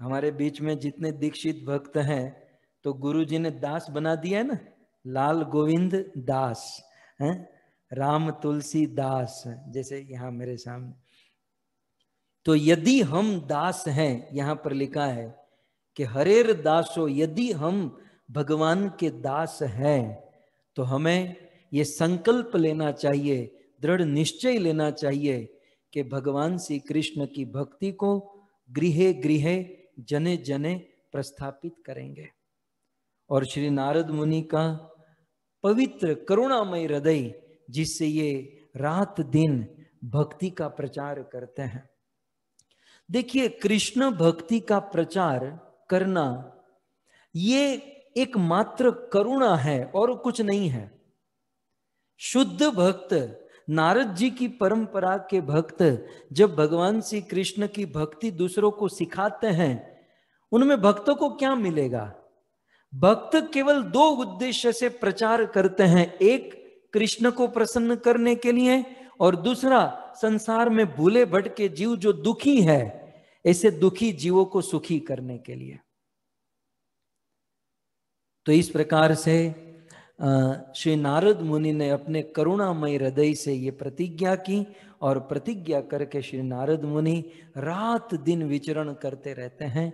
हमारे बीच में जितने दीक्षित भक्त हैं तो गुरु जी ने दास बना दिया ना? लाल गोविंद दास, है? राम तुलसी दास, जैसे यहाँ मेरे सामने। तो यदि हम दास हैं, यहाँ पर लिखा है कि हरेर दासो, यदि हम भगवान के दास हैं तो हमें ये संकल्प लेना चाहिए, दृढ़ निश्चय लेना चाहिए कि भगवान श्री कृष्ण की भक्ति को गृह गृह, जने जने प्रस्थापित करेंगे। और श्री नारद मुनि का पवित्र करुणामय हृदय, जिससे ये रात दिन भक्ति का प्रचार करते हैं। देखिए, कृष्ण भक्ति का प्रचार करना, ये एक मात्र करुणा है और कुछ नहीं है। शुद्ध भक्त, नारद जी की परंपरा के भक्त, जब भगवान श्री कृष्ण की भक्ति दूसरों को सिखाते हैं, उनमें भक्तों को क्या मिलेगा? भक्त केवल दो उद्देश्य से प्रचार करते हैं, एक कृष्ण को प्रसन्न करने के लिए और दूसरा संसार में भूले भटके जीव जो दुखी है, ऐसे दुखी जीवों को सुखी करने के लिए। तो इस प्रकार से श्री नारद मुनि ने अपने करुणामय हृदय से ये प्रतिज्ञा की और प्रतिज्ञा करके श्री नारद मुनि रात दिन विचरण करते रहते हैं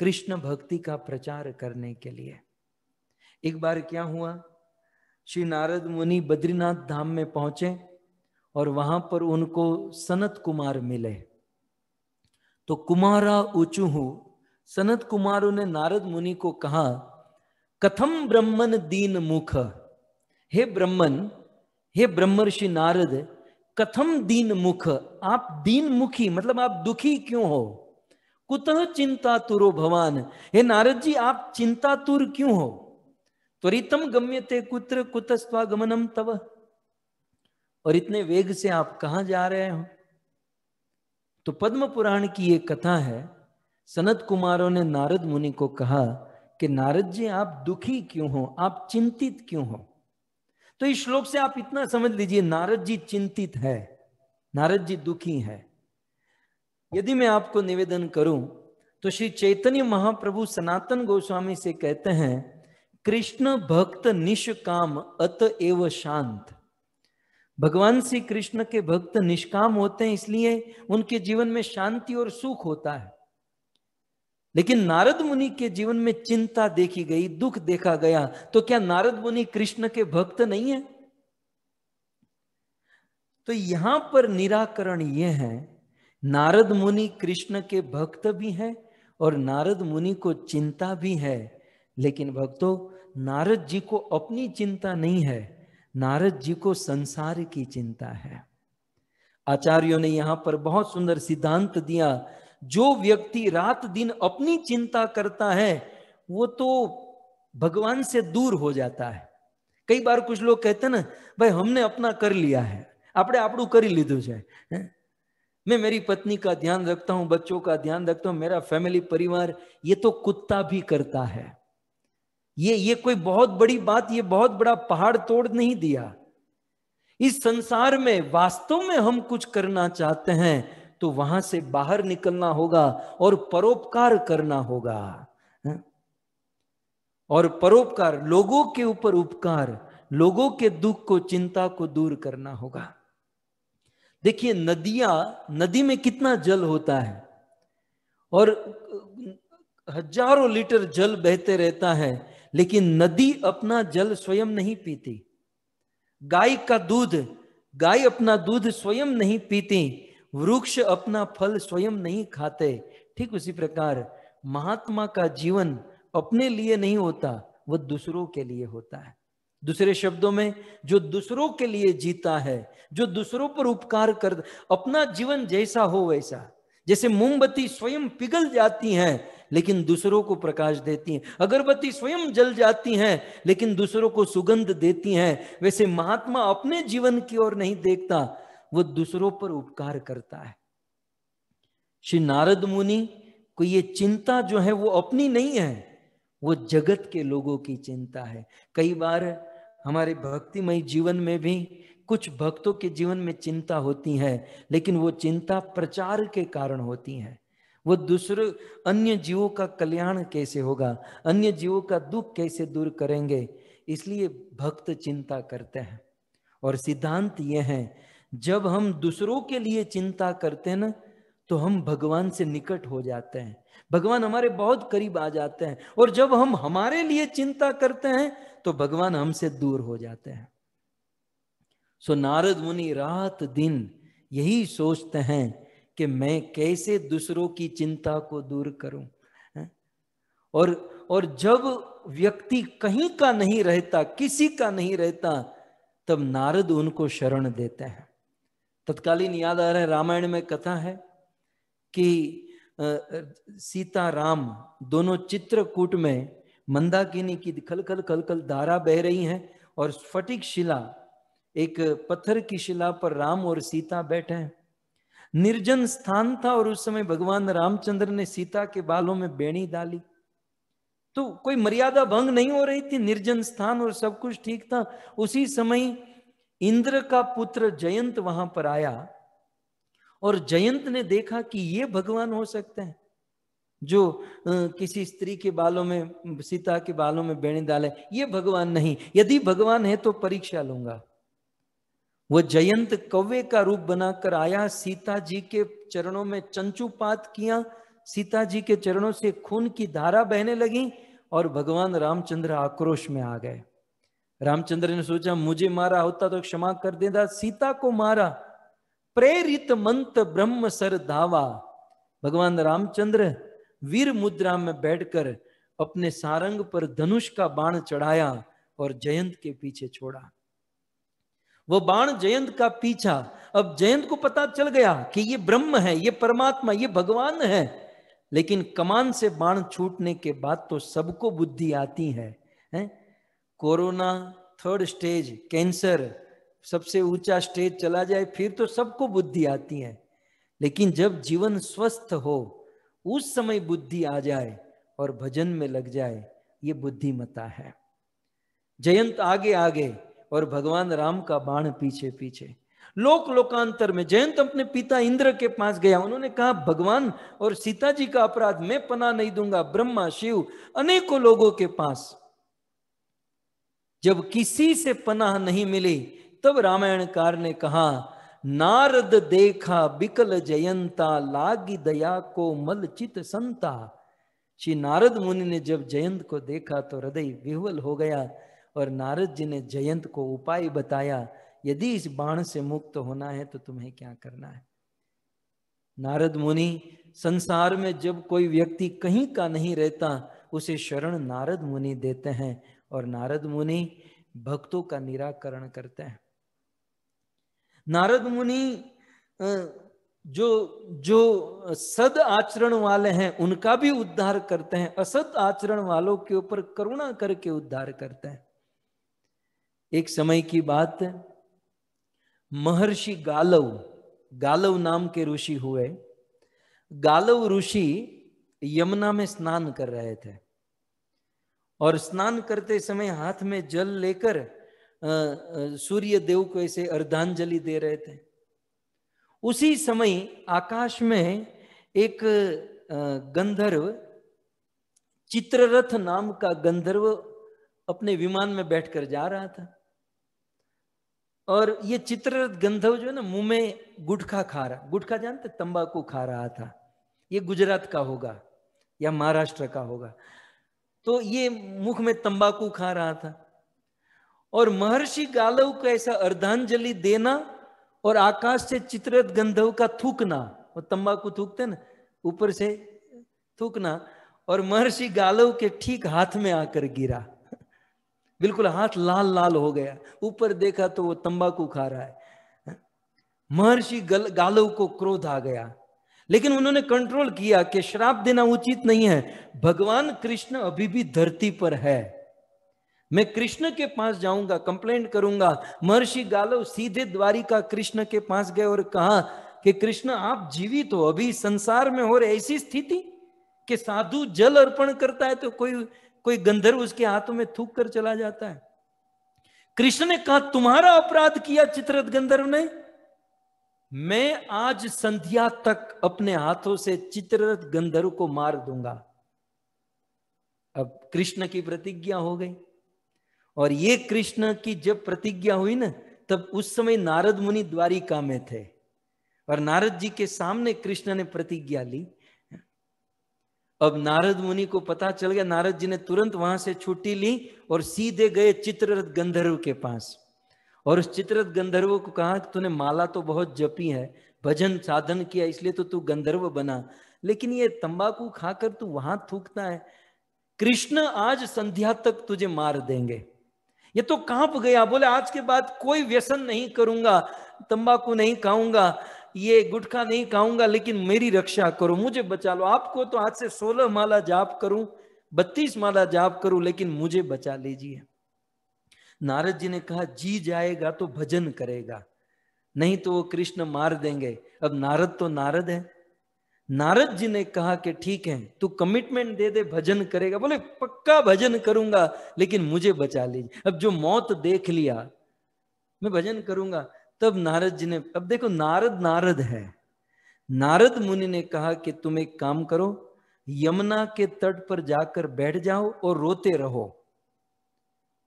कृष्ण भक्ति का प्रचार करने के लिए। एक बार क्या हुआ? श्री नारद मुनि बद्रीनाथ धाम में पहुँचे और वहाँ पर उनको सनत कुमार मिले। तो कुमारा ऊंचू सनत कुमारों ने नारद मुनि को कहा कथम ब्रह्मन दीन मुख। हे ब्रह्मन, हे ब्रह्मर्षि नारद, कथम दीन मुख? आप दीन मुखी मतलब आप दुखी क्यों हो? कुतः चिंता तुरो भवान? हे नारद जी, आप चिंता तुर क्यों हो? त्वरितम गम्यते कुत्र कुतस्वागमनम तव। और इतने वेग से आप कहा जा रहे हो? तो पद्म पुराण की ये कथा है, सनत कुमारों ने नारद मुनि को कहा कि नारद जी, आप दुखी क्यों हो? आप चिंतित क्यों हो? तो इस श्लोक से आप इतना समझ लीजिए, नारद जी चिंतित है, नारद जी दुखी है। यदि मैं आपको निवेदन करूँ तो श्री चैतन्य महाप्रभु सनातन गोस्वामी से कहते हैं, कृष्ण भक्त निष्काम अत एव शांत। भगवान श्री कृष्ण के भक्त निष्काम होते हैं, इसलिए उनके जीवन में शांति और सुख होता है। लेकिन नारद मुनि के जीवन में चिंता देखी गई, दुख देखा गया तो क्या नारद मुनि कृष्ण के भक्त नहीं है? तो यहाँ पर निराकरण यह है, नारद मुनि कृष्ण के भक्त भी हैं और नारद मुनि को चिंता भी है। लेकिन भक्तों, नारद जी को अपनी चिंता नहीं है, नारद जी को संसार की चिंता है। आचार्यों ने यहाँ पर बहुत सुंदर सिद्धांत दिया जो व्यक्ति रात दिन अपनी चिंता करता है वो तो भगवान से दूर हो जाता है कई बार कुछ लोग कहते हैं ना भाई हमने अपना कर लिया है આપણે આપણું કરી લીધું છે मैं मेरी पत्नी का ध्यान रखता हूं बच्चों का ध्यान रखता हूं मेरा फैमिली परिवार ये तो कुत्ता भी करता है ये ये कोई बहुत बड़ी बात ये बहुत बड़ा पहाड़ तोड़ नहीं दिया इस संसार में वास्तव में हम कुछ करना चाहते हैं तो वहाँ से बाहर निकलना होगा और परोपकार करना होगा। और परोपकार, लोगों के ऊपर उपकार, लोगों के दुख को, चिंता को दूर करना होगा। देखिए, नदियाँ, नदी में कितना जल होता है और हज़ारों लीटर जल बहते रहता है, लेकिन नदी अपना जल स्वयं नहीं पीती। गाय का दूध, गाय अपना दूध स्वयं नहीं पीती। वृक्ष अपना फल स्वयं नहीं खाते। ठीक उसी प्रकार महात्मा का जीवन अपने लिए नहीं होता वह दूसरों के लिए होता है। दूसरे शब्दों में, जो दूसरों के लिए जीता है, जो दूसरों पर उपकार कर, अपना जीवन जैसा हो वैसा। जैसे मोमबत्ती स्वयं पिघल जाती है, लेकिन दूसरों को प्रकाश देती हैं। अगरबत्ती स्वयं जल जाती हैं, लेकिन दूसरों को सुगंध देती हैं। वैसे महात्मा अपने जीवन की ओर नहीं देखता वो दूसरों पर उपकार करता है। श्री नारद मुनि को ये चिंता जो है वो अपनी नहीं है, वो जगत के लोगों की चिंता है। कई बार हमारे भक्तिमय जीवन में भी कुछ भक्तों के जीवन में चिंता होती है, लेकिन वो चिंता प्रचार के कारण होती है। वो दूसरे, अन्य जीवों का कल्याण कैसे होगा, अन्य जीवों का दुख कैसे दूर करेंगे, इसलिए भक्त चिंता करते हैं। और सिद्धांत ये है जब हम दूसरों के लिए चिंता करते हैं ना तो हम भगवान से निकट हो जाते हैं। भगवान हमारे बहुत करीब आ जाते हैं। और जब हम हमारे लिए चिंता करते हैं तो भगवान हमसे दूर हो जाते हैं। सो नारद मुनि रात दिन यही सोचते हैं कि मैं कैसे दूसरों की चिंता को दूर करूँ और और जब व्यक्ति कहीं का नहीं रहता, किसी का नहीं रहता, तब नारद उनको शरण देते हैं। तत्कालीन याद आ रहा है, रामायण में कथा है कि सीता राम दोनों चित्रकूट में मंदाकिनी की खल खल खल खल धारा बह रही हैं और स्फटिक शिला, एक पत्थर की शिला पर राम और सीता बैठे हैं। निर्जन स्थान था और उस समय भगवान रामचंद्र ने सीता के बालों में बेणी डाली। तो कोई मर्यादा भंग नहीं हो रही थी, निर्जन स्थान और सब कुछ ठीक था। उसी समय इंद्र का पुत्र जयंत वहाँ पर आया और जयंत ने देखा कि ये भगवान हो सकते हैं, जो किसी स्त्री के बालों में, सीता के बालों में बेणी डाले। ये भगवान नहीं। यदि भगवान है तो परीक्षा लूँगा। वो जयंत कव्य का रूप बनाकर आया, सीता जी के चरणों में चंचुपात किया, सीता जी के चरणों से खून की धारा बहने लगी और भगवान रामचंद्र आक्रोश में आ गए। रामचंद्र ने सोचा मुझे मारा होता तो क्षमा कर देता सीता को मारा। प्रेरित मंत ब्रह्म सर धावा। भगवान रामचंद्र वीर मुद्रा में बैठकर अपने सारंग पर धनुष का बाण चढ़ाया और जयंत के पीछे छोड़ा। वो बाण जयंत का पीछा अब जयंत को पता चल गया कि ये ब्रह्म है ये परमात्मा ये भगवान है। लेकिन कमान से बाण छूटने के बाद तो सबको बुद्धि आती है, है? कोरोना थर्ड स्टेज, कैंसर, सबसे ऊँचा स्टेज चला जाए, फिर तो सबको बुद्धि आती है। लेकिन जब जीवन स्वस्थ हो, उस समय बुद्धि आ जाए और भजन में लग जाए, ये बुद्धिमता है। जयंत आगे आगे और भगवान राम का बाण पीछे पीछे। लोक लोकांतर में जयंत अपने पिता इंद्र के पास गया। उन्होंने कहा, भगवान और सीता जी का अपराध मैं पना नहीं दूँगा। ब्रह्मा, शिव अनेकों लोगों के पास जब किसी से पनाह नहीं मिली, तब रामायणकार ने कहा, नारद देखा बिकल जयंता, लागी दया को मल चित संता। श्री नारद मुनि ने जब जयंत को देखा तो हृदय विह्वल हो गया और नारद जी ने जयंत को उपाय बताया, यदि इस बाण से मुक्त होना है तो तुम्हें क्या करना है? नारद मुनि, संसार में जब कोई व्यक्ति कहीं का नहीं रहता, उसे शरण नारद मुनि देते हैं। और नारद मुनि भक्तों का निराकरण करते हैं। नारद मुनि जो जो सद आचरण वाले हैं, उनका भी उद्धार करते हैं। असत आचरण वालों के ऊपर करुणा करके उद्धार करते हैं। एक समय की बात, महर्षि गालव गालव नाम के ऋषि हुए। गालव ऋषि यमुना में स्नान कर रहे थे। और स्नान करते समय हाथ में जल लेकर सूर्य देव को ऐसे अर्धांजलि दे रहे थे। उसी समय आकाश में एक गंधर्व, चित्ररथ नाम का गंधर्व अपने विमान में बैठकर जा रहा था। और ये चित्ररथ गंधर्व जो है ना, मुँह में गुटखा खा रहा, गुटखा जानते तंबाकू खा रहा था। ये गुजरात का होगा या महाराष्ट्र का होगा। तो ये मुख में तंबाकू खा रहा था। और महर्षि गालव को ऐसा अर्धांजलि देना और आकाश से चित्रत गंधव का थूकना, वो तंबाकू थूकते ना, ऊपर से थूकना, और महर्षि गालव के ठीक हाथ में आकर गिरा। बिल्कुल हाथ लाल लाल हो गया। ऊपर देखा तो वो तंबाकू खा रहा है। महर्षि गालव को क्रोध आ गया। लेकिन उन्होंने कंट्रोल किया कि श्राप देना उचित नहीं है। भगवान कृष्ण अभी भी धरती पर है। मैं कृष्ण के पास जाऊँगा कंप्लेंट करूँगा। महर्षि गालव सीधे द्वारिका कृष्ण के पास गए और कहा कि कृष्ण, आप जीवित हो, अभी संसार में हो रही ऐसी स्थिति कि साधु जल अर्पण करता है तो कोई कोई गंधर्व उसके हाथों में थूक कर चला जाता है। कृष्ण ने कहा, तुम्हारा अपराध किया चित्रत गंधर्व ने? मैं आज संध्या तक अपने हाथों से चित्ररथ गंधर्व को मार दूँगा। अब कृष्ण की प्रतिज्ञा हो गई। और ये कृष्ण की जब प्रतिज्ञा हुई ना, तब उस समय नारद मुनि द्वारिका में थे। और नारद जी के सामने कृष्ण ने प्रतिज्ञा ली। अब नारद मुनि को पता चल गया, नारद जी ने तुरंत वहाँ से छुट्टी ली और सीधे गए चित्ररथ गंधर्व के पास। और उस चित्रत गंधर्व को कहा तूने माला तो बहुत जपी है, भजन साधन किया, इसलिए तो तू गंधर्व बना। लेकिन ये तंबाकू खाकर तू वहाँ थूकता है। कृष्ण आज संध्या तक तुझे मार देंगे। ये तो काँप गया। बोले, आज के बाद कोई व्यसन नहीं करूँगा, तंबाकू नहीं खाऊँगा, ये गुटखा नहीं खाऊँगा, लेकिन मेरी रक्षा करो, मुझे बचा लो। आपको तो आज से सोलह माला जाप करूँ, बत्तीस माला जाप करूँ, लेकिन मुझे बचा लीजिए। नारद जी ने कहा, जी जाएगा तो भजन करेगा, नहीं तो वो कृष्ण मार देंगे। अब नारद तो नारद है। नारद जी ने कहा कि ठीक है, तू कमिटमेंट दे दे, भजन करेगा। बोले, पक्का भजन करूँगा, लेकिन मुझे बचा लीजिए। अब जो मौत देख लिया, मैं भजन करूँगा। तब नारद जी ने, अब देखो, नारद नारद है। नारद मुनि ने कहा कि तुम एक काम करो, यमुना के तट पर जाकर बैठ जाओ और रोते रहो।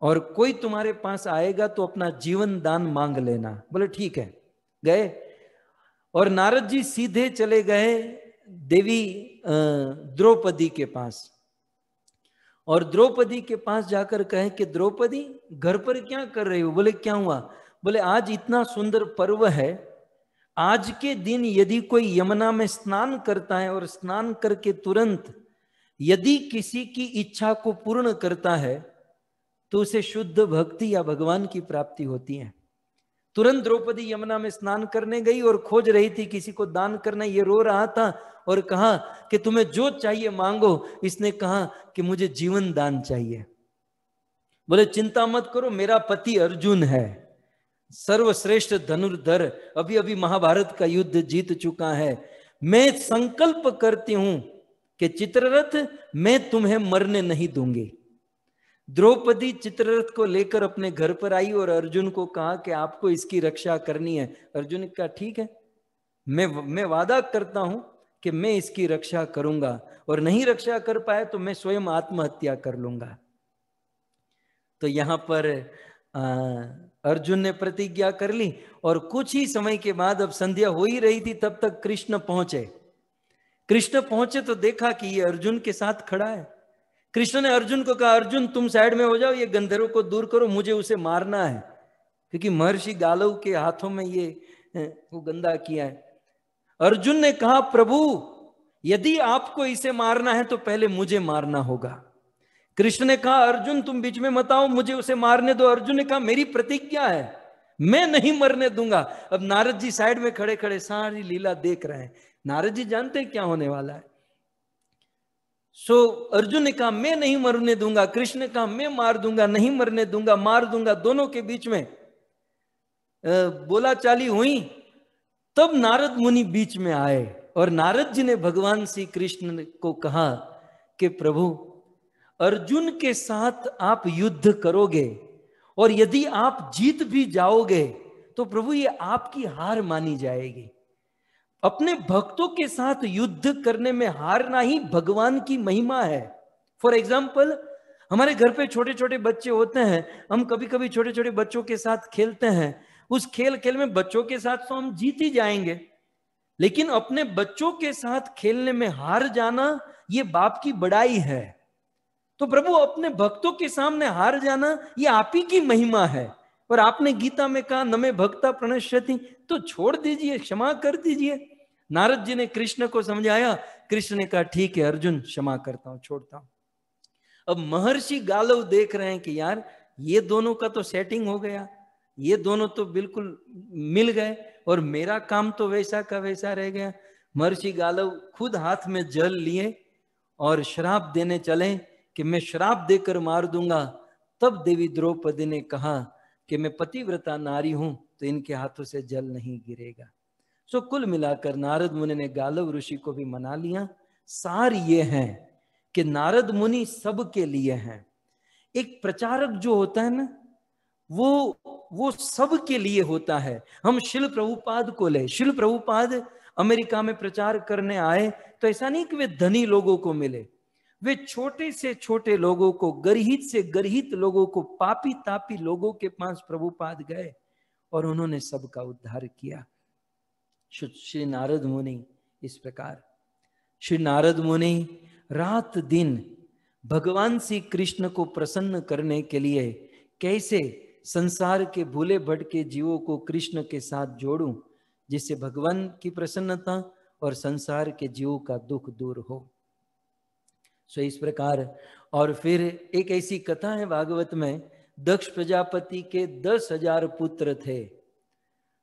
और कोई तुम्हारे पास आएगा तो अपना जीवन दान मांग लेना। बोले, ठीक है। गए। और नारद जी सीधे चले गए देवी द्रौपदी के पास। और द्रौपदी के पास जाकर कहे कि, द्रौपदी, घर पर क्या कर रही हो? बोले, क्या हुआ? बोले, आज इतना सुंदर पर्व है। आज के दिन यदि कोई यमुना में स्नान करता है और स्नान करके तुरंत यदि किसी की इच्छा को पूर्ण करता है तो उसे शुद्ध भक्ति या भगवान की प्राप्ति होती है। तुरंत द्रौपदी यमुना में स्नान करने गई और खोज रही थी, किसी को दान करना, ये रो रहा था और कहा कि तुम्हें जो चाहिए मांगो। इसने कहा कि मुझे जीवन दान चाहिए। बोले, चिंता मत करो, मेरा पति अर्जुन है। सर्वश्रेष्ठ धनुर्धर अभी अभी महाभारत का युद्ध जीत चुका है। मैं संकल्प करती हूँ कि चित्ररथ मैं तुम्हें मरने नहीं दूँगी। द्रौपदी चित्ररथ को लेकर अपने घर पर आई और अर्जुन को कहा कि आपको इसकी रक्षा करनी है। अर्जुन का ठीक है मैं मैं वादा करता हूँ कि मैं इसकी रक्षा करूँगा और नहीं रक्षा कर पाए तो मैं स्वयं आत्महत्या कर लूँगा। तो यहाँ पर आ, अर्जुन ने प्रतिज्ञा कर ली और कुछ ही समय के बाद अब संध्या हो ही रही थी तब तक कृष्ण पहुँचे। कृष्ण पहुँचे तो देखा कि ये अर्जुन के साथ खड़ा है। कृष्ण ने अर्जुन को कहा, अर्जुन, तुम साइड में हो जाओ, ये गंधर्व को दूर करो, मुझे उसे मारना है। क्योंकि महर्षि गालव के हाथों में ये वो गंदा किया है। अर्जुन ने कहा, प्रभु, यदि आपको इसे मारना है तो पहले मुझे मारना होगा। कृष्ण ने कहा, अर्जुन, तुम बीच में मत आओ, मुझे उसे मारने दो। अर्जुन ने कहा, मेरी प्रतिज्ञा है, मैं नहीं मरने दूँगा। अब नारद जी साइड में खड़े खड़े सारी लीला देख रहे हैं। नारद जी, जानते हैं क्या होने वाला है? सो अर्जुन ने कहा, मैं नहीं मरने दूँगा, कृष्ण ने कहा, मैं मार दूँगा, नहीं मरने दूँगा, मार दूँगा। दोनों के बीच में बोला चाली हुई। तब नारद मुनि बीच में आए और नारद जी ने भगवान श्री कृष्ण को कहा कि, प्रभु, अर्जुन के साथ आप युद्ध करोगे और यदि आप जीत भी जाओगे तो प्रभु, ये आपकी हार मानी जाएगी। अपने भक्तों के साथ युद्ध करने में हारना ही भगवान की महिमा है। फॉर एग्ज़ाम्पल हमारे घर पे छोटे छोटे बच्चे होते हैं, हम कभी कभी छोटे छोटे बच्चों के साथ खेलते हैं। उस खेल खेल में बच्चों के साथ तो हम जीत ही जाएँगे। लेकिन अपने बच्चों के साथ खेलने में हार जाना ये बाप की बड़ाई है। तो प्रभु, अपने भक्तों के सामने हार जाना ये आप ही की महिमा है। और आपने गीता में कहा, नमे भक्ता प्रणश्यति तो छोड़ दीजिए, क्षमा कर दीजिए। नारद जी ने कृष्ण को समझाया, कृष्ण ने कहा, ठीक है, अर्जुन, क्षमा करता हूँ, छोड़ता हूँ. अब महर्षि गालव देख रहे हैं कि यार, ये दोनों का तो सेटिंग हो गया, ये दोनों तो बिल्कुल मिल गए और मेरा काम तो वैसा का वैसा रह गया। महर्षि गालव खुद हाथ में जल लिए और श्राप देने चले कि मैं श्राप देकर मार दूँगा। तब देवी द्रौपदी ने कहा कि मैं पतिव्रता नारी हूँ तो इनके हाथों से जल नहीं गिरेगा। सो कुल मिलाकर नारद मुनि ने गालव ऋषि को भी मना लिया। सार ये है कि नारद मुनि सबके लिए हैं। एक प्रचारक जो होता है ना, वो वो सबके लिए होता है। हम शिल प्रभुपाद को ले। शिल प्रभुपाद अमेरिका में प्रचार करने आए तो ऐसा नहीं कि वे धनी लोगों को मिले। वे छोटे से छोटे लोगों को, गरहित से गरहित लोगों को, पापी तापी लोगों के पास प्रभुपाद गए और उन्होंने सबका उद्धार किया। श्री नारद मुनि इस प्रकार। श्री नारद मुनि रात दिन भगवान श्री कृष्ण को प्रसन्न करने के लिए कैसे संसार के भूले भटके जीवों को कृष्ण के साथ जोड़ूं, जिससे भगवान की प्रसन्नता और संसार के जीवों का दुख दूर हो। सो इस प्रकार, और फिर एक ऐसी कथा है भागवत में, दक्ष प्रजापति के दस हज़ार पुत्र थे।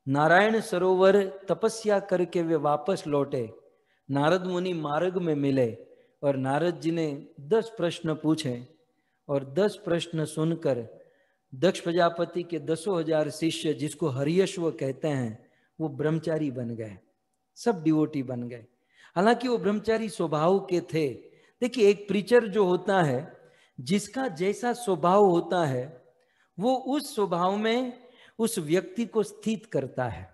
नारायण सरोवर तपस्या करके वे वापस लौटे। नारद मुनि मार्ग में मिले और नारद जी ने दस प्रश्न पूछे और दस प्रश्न सुनकर दक्ष प्रजापति के दसों हज़ार शिष्य जिसको हरियश्व कहते हैं, वो ब्रह्मचारी बन गए। सब डिवोटी बन गए। हालाँकि वो ब्रह्मचारी स्वभाव के थे। देखिए, एक प्रीचर जो होता है, जिसका जैसा स्वभाव होता है, वो उस स्वभाव में उस व्यक्ति को स्थित करता है।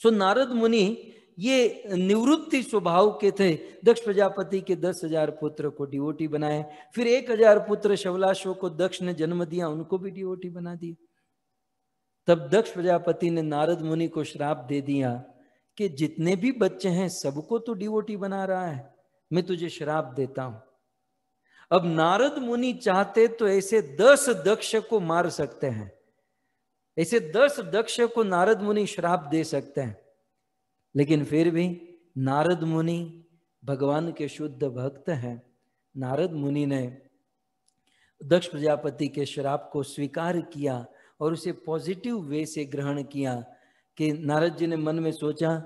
सो नारद मुनि ये निवृत्ति स्वभाव के थे। दक्ष प्रजापति के दस हज़ार पुत्र को डिवोटी बनाए। फिर एक हज़ार पुत्र शवलाशो को दक्ष ने जन्म दिया, उनको भी डिवोटी बना दिया। तब दक्ष प्रजापति ने नारद मुनि को श्राप दे दिया कि जितने भी बच्चे हैं, सबको तो डिवोटी बना रहा है। मैं तुझे श्राप देता हूँ। अब नारद मुनि चाहते तो ऐसे दस दक्ष को मार सकते हैं। ऐसे दस दक्ष को नारद मुनि श्राप दे सकते हैं। लेकिन फिर भी नारद मुनि भगवान के शुद्ध भक्त हैं। नारद मुनि ने दक्ष प्रजापति के श्राप को स्वीकार किया और उसे पॉजिटिव वे से ग्रहण किया कि नारद जी ने मन में सोचा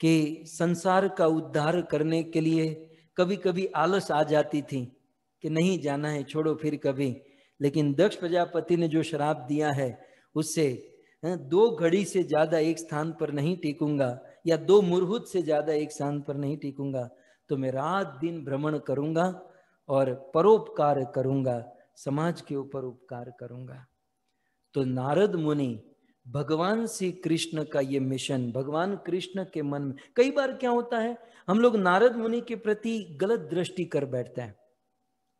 कि संसार का उद्धार करने के लिए कभी कभी आलस आ जाती थी कि नहीं जाना है, छोड़ो फिर कभी। लेकिन दक्ष प्रजापति ने जो श्राप दिया है उससे दो घड़ी से ज़्यादा एक स्थान पर नहीं टिकूँगा या दो मुरहुत से ज़्यादा एक स्थान पर नहीं टिकूँगा तो मैं रात दिन भ्रमण करूँगा और परोपकार करूँगा, समाज के ऊपर उपकार करूँगा। तो नारद मुनि, भगवान श्री कृष्ण का ये मिशन, भगवान कृष्ण के मन में, कई बार क्या होता है, हम लोग नारद मुनि के प्रति गलत दृष्टि कर बैठते हैं।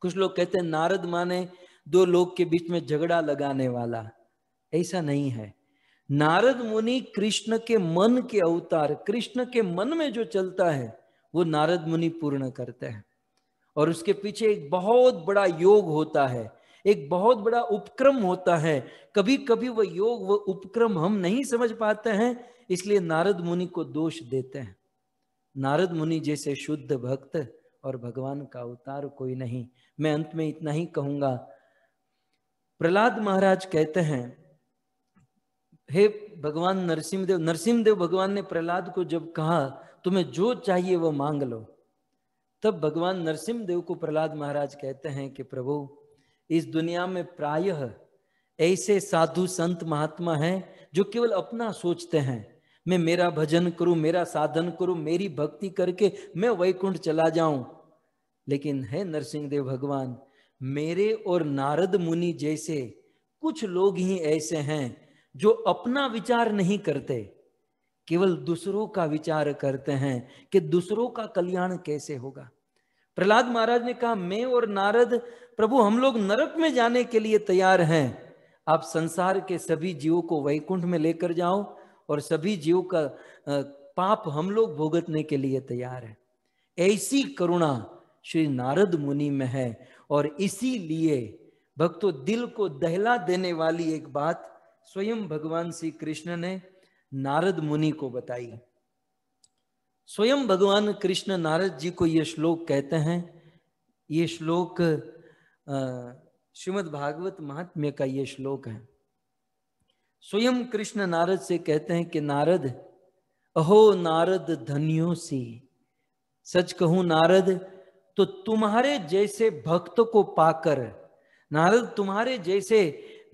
कुछ लोग कहते हैं, नारद माने दो लोग के बीच में झगड़ा लगाने वाला। ऐसा नहीं है। नारद मुनि कृष्ण के मन के अवतार, कृष्ण के मन में जो चलता है, वो नारद मुनि पूर्ण करते हैं। और उसके पीछे एक बहुत बड़ा योग होता है, एक बहुत बड़ा उपक्रम होता है। कभी कभी वह योग वह उपक्रम हम नहीं समझ पाते हैं, इसलिए नारद मुनि को दोष देते हैं। नारद मुनि जैसे शुद्ध भक्त और भगवान का अवतार कोई नहीं। मैं अंत में इतना ही कहूँगा। प्रहलाद महाराज कहते हैं हे भगवान नरसिंहदेव नरसिंहदेव भगवान ने प्रहलाद को जब कहा, तुम्हें जो चाहिए वो मांग लो। तब भगवान नरसिंहदेव को प्रहलाद महाराज कहते हैं कि, प्रभु, इस दुनिया में प्रायः ऐसे साधु संत महात्मा हैं जो केवल अपना सोचते हैं। मैं मेरा भजन करूँ, मेरा साधन करूँ, मेरी भक्ति करके मैं वैकुंठ चला जाऊँ। लेकिन है नरसिंह देव भगवान, मेरे और नारद मुनि जैसे कुछ लोग ही ऐसे हैं जो अपना विचार नहीं करते, केवल दूसरों का विचार करते हैं कि दूसरों का कल्याण कैसे होगा। प्रहलाद महाराज ने कहा, मैं और नारद, प्रभु हम लोग नरक में जाने के लिए तैयार हैं। आप संसार के सभी जीवों को वैकुंठ में लेकर जाओ और सभी जीवों का पाप हम लोग भोगतने के लिए तैयार है। ऐसी करुणा श्री नारद मुनि में है और इसीलिए भक्तों, दिल को दहला देने वाली एक बात स्वयं भगवान श्री कृष्ण ने नारद मुनि को बताई। स्वयं भगवान कृष्ण नारद जी को ये श्लोक कहते हैं। ये श्लोक श्रीमद भागवत महात्म्य का ये श्लोक है। स्वयं कृष्ण नारद से कहते हैं कि नारद, अहो नारद धन्यो सी, सच कहूँ नारद तो तुम्हारे जैसे भक्त को पाकर, नारद तुम्हारे जैसे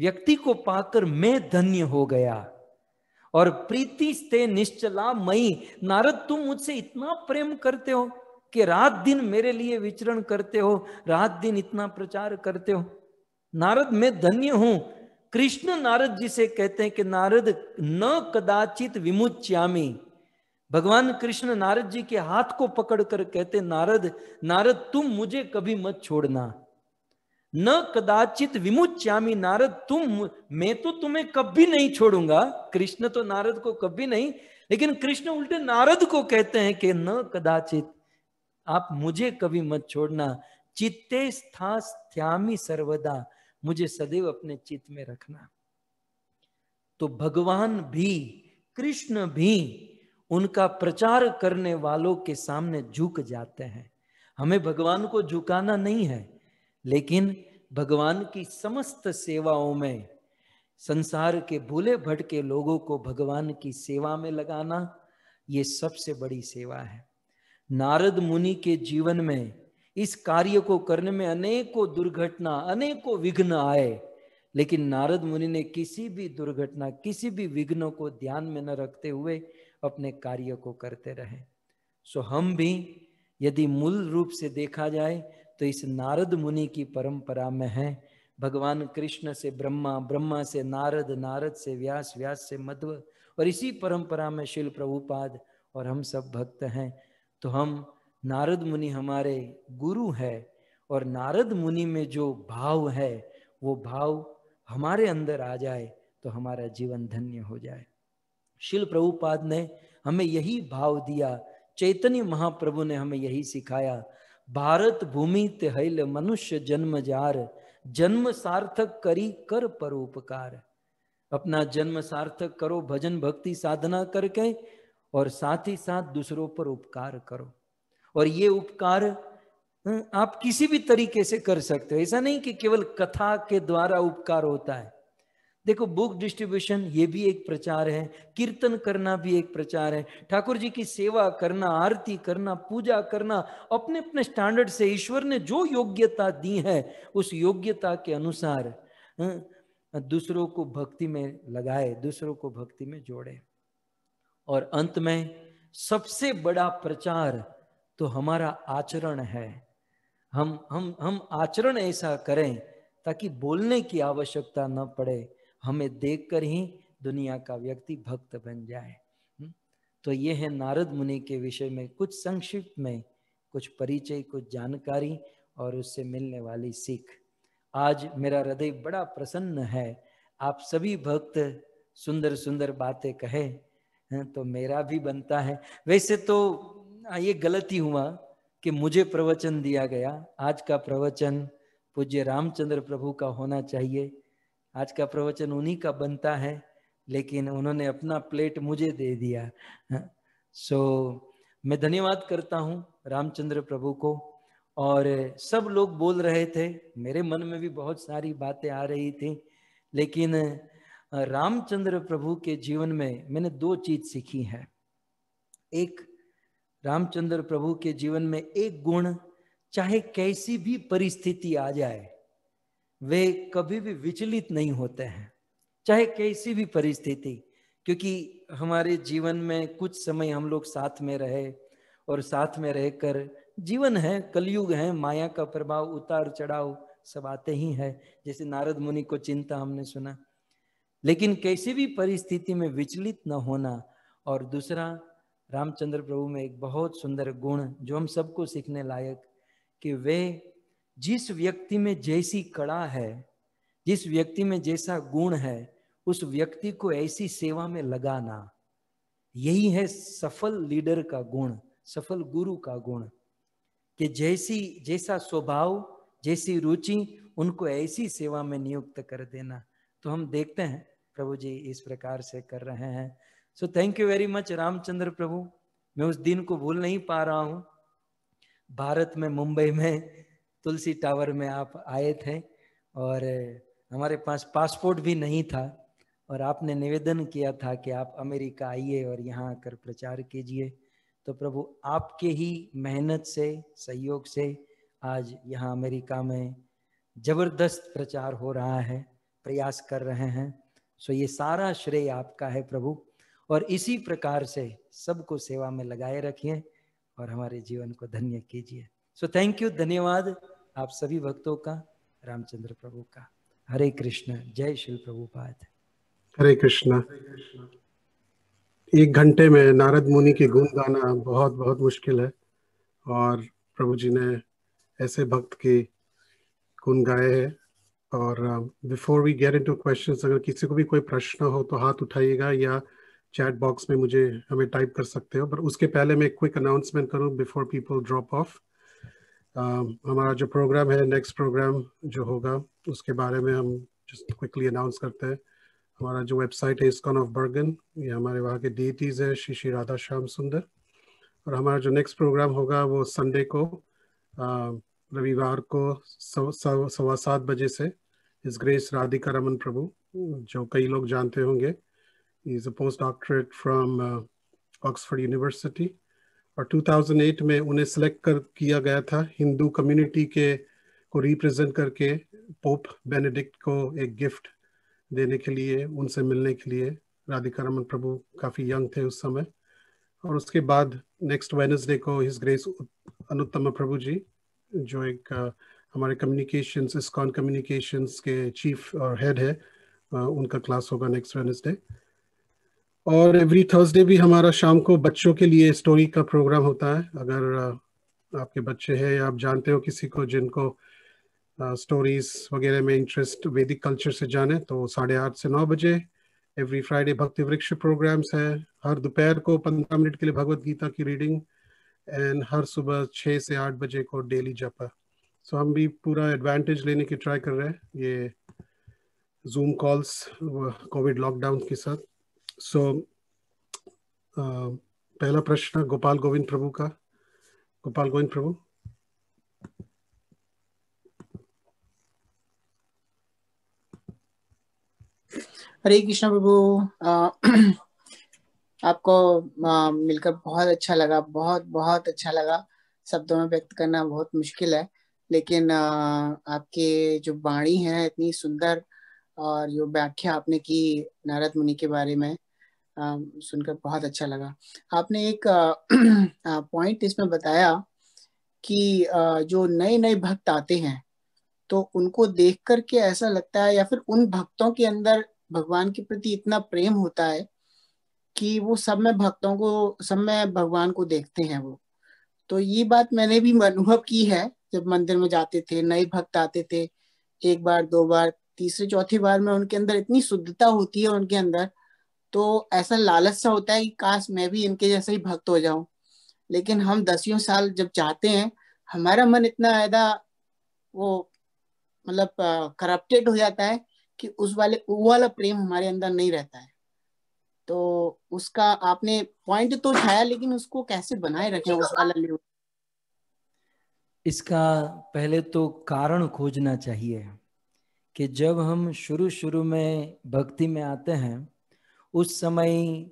व्यक्ति को पाकर मैं धन्य हो गया। और प्रीति स्ते निश्चला मई, नारद तुम मुझसे इतना प्रेम करते हो कि रात दिन मेरे लिए विचरण करते हो, रात दिन इतना प्रचार करते हो। नारद, मैं धन्य हूँ। कृष्ण नारद जी से कहते हैं कि नारद, न कदाचित विमुच्यामी। भगवान कृष्ण नारद जी के हाथ को पकड़कर कहते नारद नारद, तुम मुझे कभी मत छोड़ना। न कदाचित विमुच्यामी नारद तुम, मैं तो तुम्हें कभी नहीं छोड़ूँगा। कृष्ण तो नारद को कभी नहीं, लेकिन कृष्ण उल्टे नारद को कहते हैं कि न कदाचित आप मुझे कभी मत छोड़ना। चित्ते स्थास्यामी सर्वदा, मुझे सदैव अपने चित्त में रखना। तो भगवान भी, कृष्ण भी, उनका प्रचार करने वालों के सामने झुक जाते हैं। हमें भगवान को झुकाना नहीं है। लेकिन भगवान की समस्त सेवाओं में, संसार के भूले भटके लोगों को भगवान की सेवा में लगाना, ये सबसे बड़ी सेवा है। नारद मुनि के जीवन में, इस कार्य को करने में अनेकों दुर्घटना, अनेकों विघ्न आए, लेकिन नारद मुनि ने किसी भी दुर्घटना, किसी भी विघ्नों को ध्यान में न रखते हुए अपने कार्य को करते रहे। सो हम भी, यदि मूल रूप से देखा जाए तो इस नारद मुनि की परंपरा में है। भगवान कृष्ण से ब्रह्मा ब्रह्मा से नारद नारद से व्यास व्यास से मध्व, और इसी परंपरा में शिल प्रभुपाद और हम सब भक्त हैं। तो हम नारद मुनि हमारे गुरु है और नारद मुनि में जो भाव है, वो भाव हमारे अंदर आ जाए तो हमारा जीवन धन्य हो जाए। शिल प्रभुपाद ने हमें यही भाव दिया, चैतन्य महाप्रभु ने हमें यही सिखाया भारत भूमि तेहल मनुष्य जन्म जार, जन्म सार्थक करी कर परोपकार। अपना जन्म सार्थक करो, भजन भक्ति साधना करके और साथ ही साथ दूसरों पर उपकार करो। और ये उपकार आप किसी भी तरीके से कर सकते हो। ऐसा नहीं कि केवल कथा के द्वारा उपकार होता है। देखो बुक डिस्ट्रीब्यूशन ये भी एक प्रचार है, कीर्तन करना भी एक प्रचार है, ठाकुर जी की सेवा करना, आरती करना, पूजा करना अपने अपने स्टैंडर्ड से ईश्वर ने जो योग्यता दी है, उस योग्यता के अनुसार दूसरों को भक्ति में लगाए, दूसरों को भक्ति में जोड़े। और अंत में, सबसे बड़ा प्रचार तो हमारा आचरण है। हम हम हम आचरण ऐसा करें ताकि बोलने की आवश्यकता न पड़े। हमें देखकर ही दुनिया का व्यक्ति भक्त बन जाए। हम्म? तो ये है नारद मुनि के विषय में कुछ संक्षिप्त में कुछ परिचय, कुछ जानकारी और उससे मिलने वाली सीख। आज मेरा हृदय बड़ा प्रसन्न है। आप सभी भक्त सुंदर सुंदर बातें कहे तो मेरा भी बनता है। वैसे तो ये गलती हुआ कि मुझे प्रवचन दिया गया। आज का प्रवचन पूज्य रामचंद्र प्रभु का होना चाहिए। आज का प्रवचन उन्हीं का बनता है लेकिन उन्होंने अपना प्लेट मुझे दे दिया। सो so, मैं धन्यवाद करता हूँ रामचंद्र प्रभु को और सब लोग बोल रहे थे मेरे मन में भी बहुत सारी बातें आ रही थी लेकिन रामचंद्र प्रभु के जीवन में मैंने दो चीज़ सीखी है। एक रामचंद्र प्रभु के जीवन में एक गुण चाहे कैसी भी परिस्थिति आ जाए वे कभी भी विचलित नहीं होते हैं, चाहे कैसी भी परिस्थिति, क्योंकि हमारे जीवन में कुछ समय हम लोग साथ में रहे और साथ में रहकर जीवन है, कलयुग है, माया का प्रभाव, उतार चढ़ाव, सब आते ही है, जैसे नारद मुनि को चिंता हमने सुना। लेकिन कैसी भी परिस्थिति में विचलित न होना और दूसरा, रामचंद्र प्रभु में एक बहुत सुंदर गुण जो हम सबको सीखने लायक कि वे जिस व्यक्ति में जैसी कड़ा है, जिस व्यक्ति में जैसा गुण है, उस व्यक्ति को ऐसी सेवा में लगाना। यही है सफल लीडर का गुण, सफल गुरु का गुण। कि जैसी, जैसा स्वभाव, जैसी रुचि, उनको ऐसी सेवा में नियुक्त कर देना। तो हम देखते हैं, प्रभु जी इस प्रकार से कर रहे हैं। So thank you very much Ramchandra प्रभु। मैं उस दिन को भूल नहीं पा रहा हूँ। भारत में, मुंबई में तुलसी टावर में आप आए थे और हमारे पास पासपोर्ट भी नहीं था और आपने निवेदन किया था कि आप अमेरिका आइए और यहाँ आकर प्रचार कीजिए। तो प्रभु, आपके ही मेहनत से, सहयोग से आज यहाँ अमेरिका में ज़बरदस्त प्रचार हो रहा है, प्रयास कर रहे हैं। सो ये सारा श्रेय आपका है प्रभु और इसी प्रकार से सबको सेवा में लगाए रखिए और हमारे जीवन को धन्य कीजिए। सो थैंक यू, धन्यवाद। आप सभी भक्तों का, रामचंद्र प्रभु का। हरे कृष्ण, जय श्री प्रभुपाद। हरे कृष्ण। एक घंटे में नारद मुनि के गुण गाना बहुत बहुत मुश्किल है और प्रभु जी ने ऐसे भक्त के गुण गाए हैं। और before we get into questions अगर किसी को भी कोई प्रश्न हो तो हाथ उठाइएगा या चैट बॉक्स में मुझे, हमें टाइप कर सकते हो। पर उसके पहले मैं क्विक अनाउंसमेंट करूँ बिफोर पीपल ड्रॉप ऑफ़ हमारा जो प्रोग्राम है नेक्स्ट प्रोग्राम जो होगा, उसके बारे में हम जस्ट क्विकली अनाउंस करते हैं। हमारा जो वेबसाइट है इसकॉन ऑफ़ बर्गन ये हमारे वहाँ के डीटीज है, श्री श्री राधा श्याम सुंदर। और हमारा जो नेक्स्ट प्रोग्राम होगा, वो संडे को रविवार को सवा सात बजे से इस ग्रेस राधिका रमन प्रभु, जो कई लोग जानते होंगे। Is a post doctorate from Oxford University और 2008 में उन्हें सेलेक्ट कर किया गया था हिंदू कम्युनिटी के को रिप्रेजेंट करके पोप बेनेडिक्ट को एक गिफ्ट देने के लिए, उनसे मिलने के लिए। राधिका रमन प्रभु काफ़ी यंग थे उस समय। और उसके बाद नेक्स्ट वेनसडे को हिज ग्रेस अनुत्तम प्रभु जी, जो एक हमारे कम्युनिकेशंस इस्कॉन कम्युनिकेशंस के चीफ और हेड है उनका क्लास होगा नेक्स्ट वेनसडे और एवरी थर्सडे भी हमारा शाम को बच्चों के लिए स्टोरी का प्रोग्राम होता है। अगर आपके बच्चे हैं या आप जानते हो किसी को जिनको स्टोरीज वगैरह में इंटरेस्ट वैदिक कल्चर से जाने तो साढ़े आठ से नौ बजे एवरी फ्राइडे भक्ति वृक्ष प्रोग्राम्स है। हर दोपहर को पंद्रह मिनट के लिए भगवत गीता की रीडिंग एंड हर सुबह छः से आठ बजे को डेली जपा सो हम भी पूरा एडवांटेज लेने की ट्राई कर रहे हैं। ये जूम कॉल्स कोविड लॉकडाउन के साथ। सो so, uh, पहला प्रश्न गोपाल गोविंद प्रभु का गोपाल गोविंद प्रभु हरे कृष्ण प्रभु आपको मिलकर बहुत अच्छा लगा बहुत बहुत अच्छा लगा। शब्दों में व्यक्त करना बहुत मुश्किल है लेकिन आपके जो वाणी है इतनी सुंदर और जो व्याख्या आपने की नारद मुनि के बारे में सुनकर बहुत अच्छा लगा। आपने एक पॉइंट इसमें बताया कि जो नए नए भक्त आते हैं तो उनको देख करके ऐसा लगता है या फिर उन भक्तों के अंदर भगवान के प्रति इतना प्रेम होता है कि वो सब में भक्तों को, सब में भगवान को देखते हैं वो। तो ये बात मैंने भी अनुभव की है, जब मंदिर में जाते थे, नए भक्त आते थे, एक बार, दो बार, तीसरे, चौथी बार में उनके अंदर इतनी शुद्धता होती है उनके अंदर तो ऐसा लालच सा होता है कि काश मैं भी इनके जैसे ही भक्त हो जाऊँ। लेकिन हम दसियों साल जब चाहते हैं, हमारा मन इतना ज़्यादा वो मतलब करप्टेड हो जाता है कि उस वाले, वो वाला प्रेम हमारे अंदर नहीं रहता है। तो उसका आपने पॉइंट तो उठाया, लेकिन उसको कैसे बनाए रखें उस वाला लेवल? इसका पहले तो कारण खोजना चाहिए कि जब हम शुरू शुरू में भक्ति में आते हैं उस समय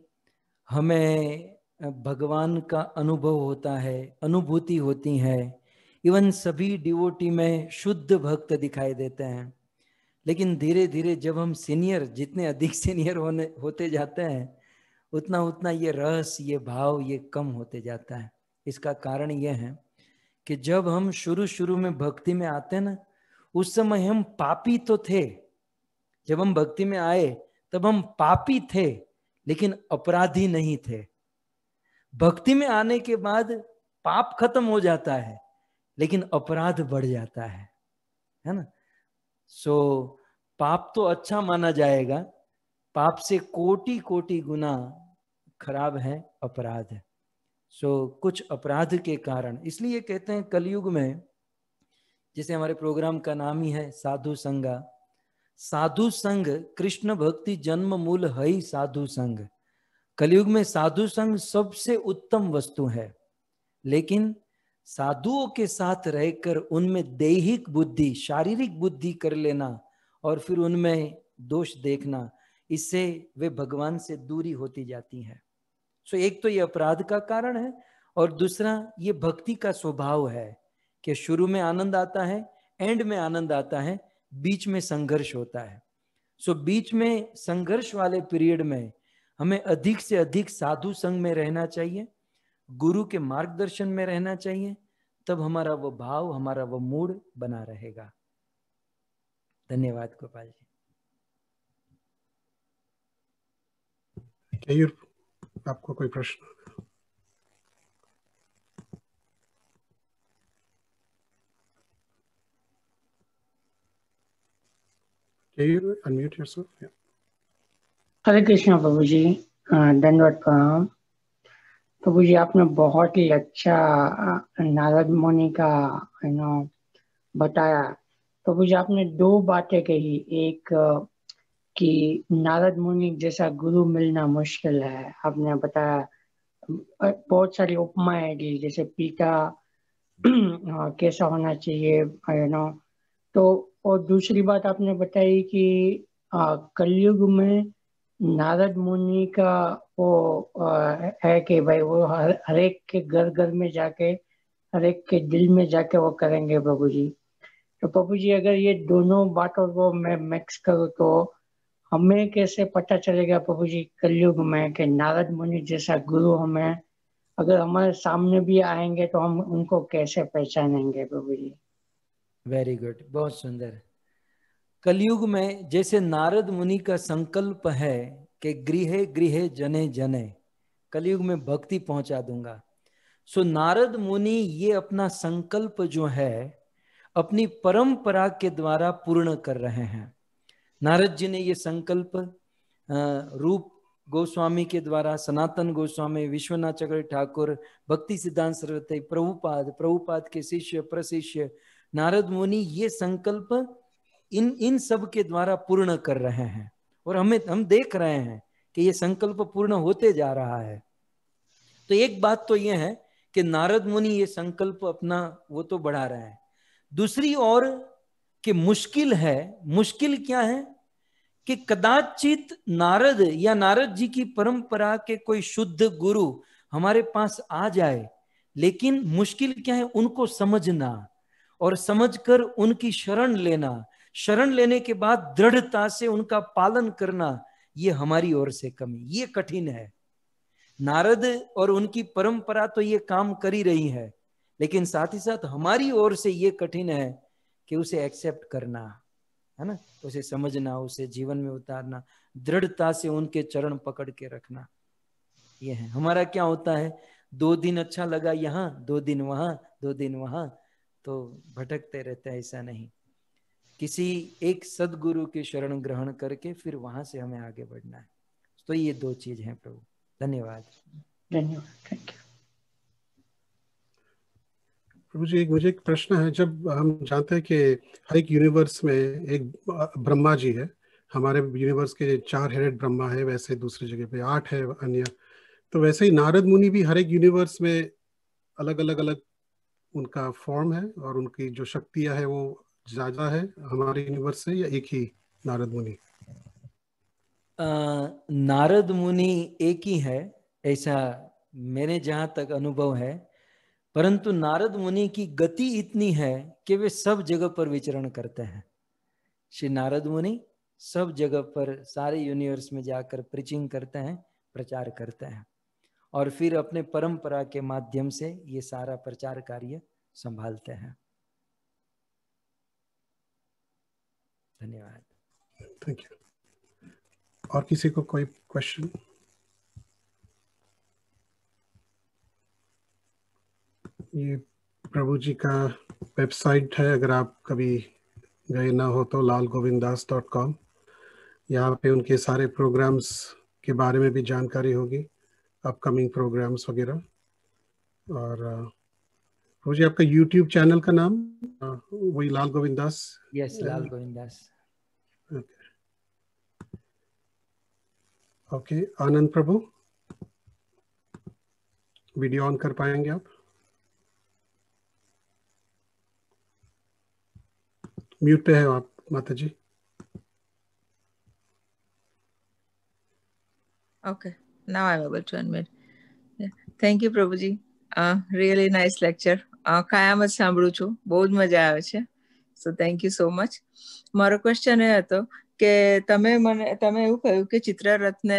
हमें भगवान का अनुभव होता है, अनुभूति होती है। इवन सभी डिवोटी में शुद्ध भक्त दिखाई देते हैं। लेकिन धीरे धीरे जब हम सीनियर जितने अधिक सीनियर होने, होते जाते हैं उतना उतना ये रस ये भाव, ये कम होते जाता है। इसका कारण ये है कि जब हम शुरू शुरू में भक्ति में आते ना, उस समय हम पापी तो थे। जब हम भक्ति में आए तब हम पापी थे लेकिन अपराधी नहीं थे। भक्ति में आने के बाद पाप खत्म हो जाता है लेकिन अपराध बढ़ जाता है है ना? सो so, पाप तो अच्छा माना जाएगा पाप से कोटि कोटि गुना खराब है अपराध है। सो so, कुछ अपराध के कारण इसलिए कहते हैं कलयुग में जिसे हमारे प्रोग्राम का नाम ही है साधु संगा साधु संग कृष्ण भक्ति जन्म मूल है साधु संग। कलयुग में साधु संग सबसे उत्तम वस्तु है। लेकिन साधुओं के साथ रहकर उनमें दैहिक बुद्धि, शारीरिक बुद्धि कर लेना और फिर उनमें दोष देखना, इससे वे भगवान से दूरी होती जाती हैं। सो एक तो ये अपराध का कारण है और दूसरा ये भक्ति का स्वभाव है कि शुरू में आनंद आता है एंड में आनंद आता है। बीच में संघर्ष होता है। सो बीच में संघर्ष वाले पीरियड में हमें अधिक से अधिक साधु संग में रहना चाहिए, गुरु के मार्गदर्शन में रहना चाहिए, तब हमारा वो भाव, हमारा वो मूड बना रहेगा। धन्यवाद गोपाल जी। आपको कोई प्रश्न? केयूर अनम्यूट योरसेल्फ हरे कृष्णा प्रभु जी धन्यवाद प्रणाम प्रभु जी आपने बहुत ही अच्छा नारद मुनि का यू नो बताया। प्रभु जी आपने दो बातें कही। एक कि नारद मुनि जैसा गुरु मिलना मुश्किल है। आपने बताया बहुत सारी उपमाएँ दी जैसे पिता कैसा होना चाहिए यू नो तो और दूसरी बात आपने बताई कि कलयुग में नारद मुनि का वो आ, है कि भाई वो हर हर एक के घर घर में जाके हर एक के दिल में जाके वो करेंगे प्रभु जी तो प्रभु जी अगर ये दोनों बातों को मैं मिक्स करूँ तो हमें कैसे पता चलेगा प्रभु जी कलयुग में कि नारद मुनि जैसा गुरु हमें अगर हमारे सामने भी आएँगे तो हम उनको कैसे पहचानेंगे प्रभु जी वेरी गुड बहुत सुंदर। कलयुग में जैसे नारद मुनि का संकल्प है कि गृह गृह जने जने, कलयुग में भक्ति पहुँचा दूँगा। सो नारद मुनि ये अपना संकल्प जो है, अपनी परंपरा के द्वारा पूर्ण कर रहे हैं। नारद जी ने ये संकल्प रूप गोस्वामी के द्वारा, सनातन गोस्वामी विश्वनाथ चक्र ठाकुर, भक्ति सिद्धांत सरस्वती प्रभुपाद प्रभुपाद के शिष्य, प्रशिष्य नारद मुनि ये संकल्प इन इन सब के द्वारा पूर्ण कर रहे हैं। और हमें, हम देख रहे हैं कि ये संकल्प पूर्ण होते जा रहा है। तो एक बात तो ये है कि नारद मुनि ये संकल्प अपना वो तो बढ़ा रहे हैं। दूसरी ओर कि मुश्किल है, मुश्किल क्या है कि कदाचित नारद या नारद जी की परंपरा के कोई शुद्ध गुरु हमारे पास आ जाए, लेकिन मुश्किल क्या है उनको समझना। और समझकर उनकी शरण लेना, शरण लेने के बाद दृढ़ता से उनका पालन करना, ये हमारी ओर से कमी, ये कठिन है। नारद और उनकी परंपरा तो ये काम कर ही रही है, लेकिन साथ ही साथ हमारी ओर से ये कठिन है कि उसे एक्सेप्ट करना, है ना? उसे समझना, उसे जीवन में उतारना, दृढ़ता से उनके चरण पकड़ के रखना, ये है। हमारा क्या होता है? दो दिन अच्छा लगा यहाँ, दो दिन वहाँ, दो दिन वहाँ तो भटकते रहते हैं ऐसा नहीं। किसी एक सदगुरु की शरण ग्रहण करके फिर वहाँ से हमें आगे बढ़ना है। तो ये दो चीज़ है प्रभु। धन्यवाद। धन्यवाद। थैंक यू प्रभु जी एक मुझे एक प्रश्न है। जब हम जानते हैं कि हर एक यूनिवर्स में एक ब्रह्मा जी है हमारे यूनिवर्स के चार हेडेड ब्रह्मा है वैसे दूसरी जगह पे आठ है अन्य। तो वैसे ही नारद मुनि भी हर एक यूनिवर्स में अलग अलग अलग उनका फॉर्म है और उनकी जो शक्तियाँ है वो ज़्यादा है हमारे यूनिवर्स से या एक ही नारद मुनि? नारद मुनि एक ही है, ऐसा मेरे जहाँ तक अनुभव है। परंतु नारद मुनि की गति इतनी है कि वे सब जगह पर विचरण करते हैं। श्री नारद मुनि सब जगह पर सारे यूनिवर्स में जाकर प्रीचिंग करते हैं, प्रचार करते हैं। और फिर अपने परंपरा के माध्यम से ये सारा प्रचार कार्य संभालते हैं। धन्यवाद। थैंक यू और किसी को कोई क्वेश्चन ये प्रभु जी का वेबसाइट है, अगर आप कभी गए ना हो तो लाल गोविंद दास डॉट कॉम यहाँ पे उनके सारे प्रोग्राम्स के बारे में भी जानकारी होगी। अपकमिंग प्रोग्राम्स वगैरह। और प्रभु जी आपका यूट्यूब चैनल का नाम वही Lal Govind Das yes Lal Govind Das. Okay Anand Prabhu. Video on कर पाएँगे आप। म्यूट पे है आप माता जी okay Okay, now I'm able to unmute. Thank you, Prabhuji. Uh, really nice lecture. Uh, કાયમ જ સાંભળું છું. બહુ જ મજા આવે છે. So thank you so much મારો ક્વેશ્ચન એ હતો કે તમે મને તમે એવું કહ્યું કે ચિત્રરથને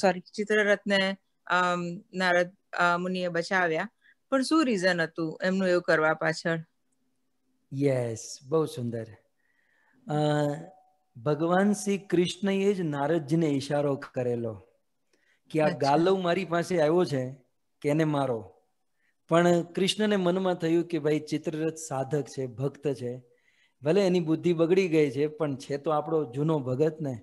સોરી ચિત્રરથને નારદ મુનિએ બચાવ્યા. પણ શું રીઝન હતું એમનું એવું કરવા પાછળ? યસ બહુ સુંદર. ભગવાન શ્રી કૃષ્ણએ જ નારદજીને ઈશારો કરેલો. કે આ ગાલવ મારી પાસે આવ્યો છે કે એને મારો? પણ કૃષ્ણને મનમાં થયું કે ભાઈ ચિત્રરથ સાધક છે ભક્ત છે. ભલે એની બુદ્ધિ બગડી ગઈ છે પણ છે તો આપણો જૂનો ભગત ને.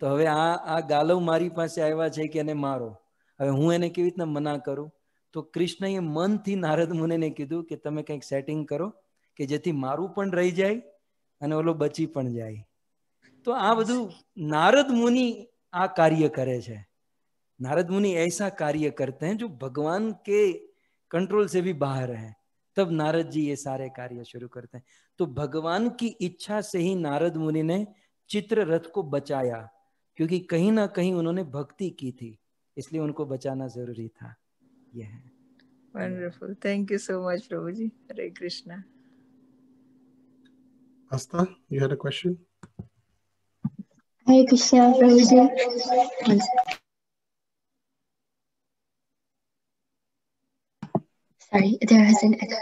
તો હવે આ આ ગાલવ મારી પાસે આવ્યા છે કે એને મારો? હવે હું એને કેવી રીતના મના કરું? તો કૃષ્ણએ મનથી નારદ મુનિને કીધું કે તમે કંઈક સેટિંગ કરો કે જેથી મારું પણ રહી જાય અને ઓલો બચી પણ જાય. તો આ બધું નારદ મુનિ આ કાર્ય કરે છે. नारद मुनि ऐसा कार्य करते हैं जो भगवान के कंट्रोल से भी बाहर है। तब नारद जी ये सारे कार्य शुरू करते हैं। तो भगवान की इच्छा से ही नारद मुनि ने चित्र रथ को बचाया क्योंकि कहीं ना कहीं उन्होंने भक्ति की थी इसलिए उनको बचाना ज़रूरी था। यह है। Wonderful thank you so much Prabhu ji. Hare Krishna. Asta, you had a question? Hare Krishna, Prabhuji. Sorry, there was an echo.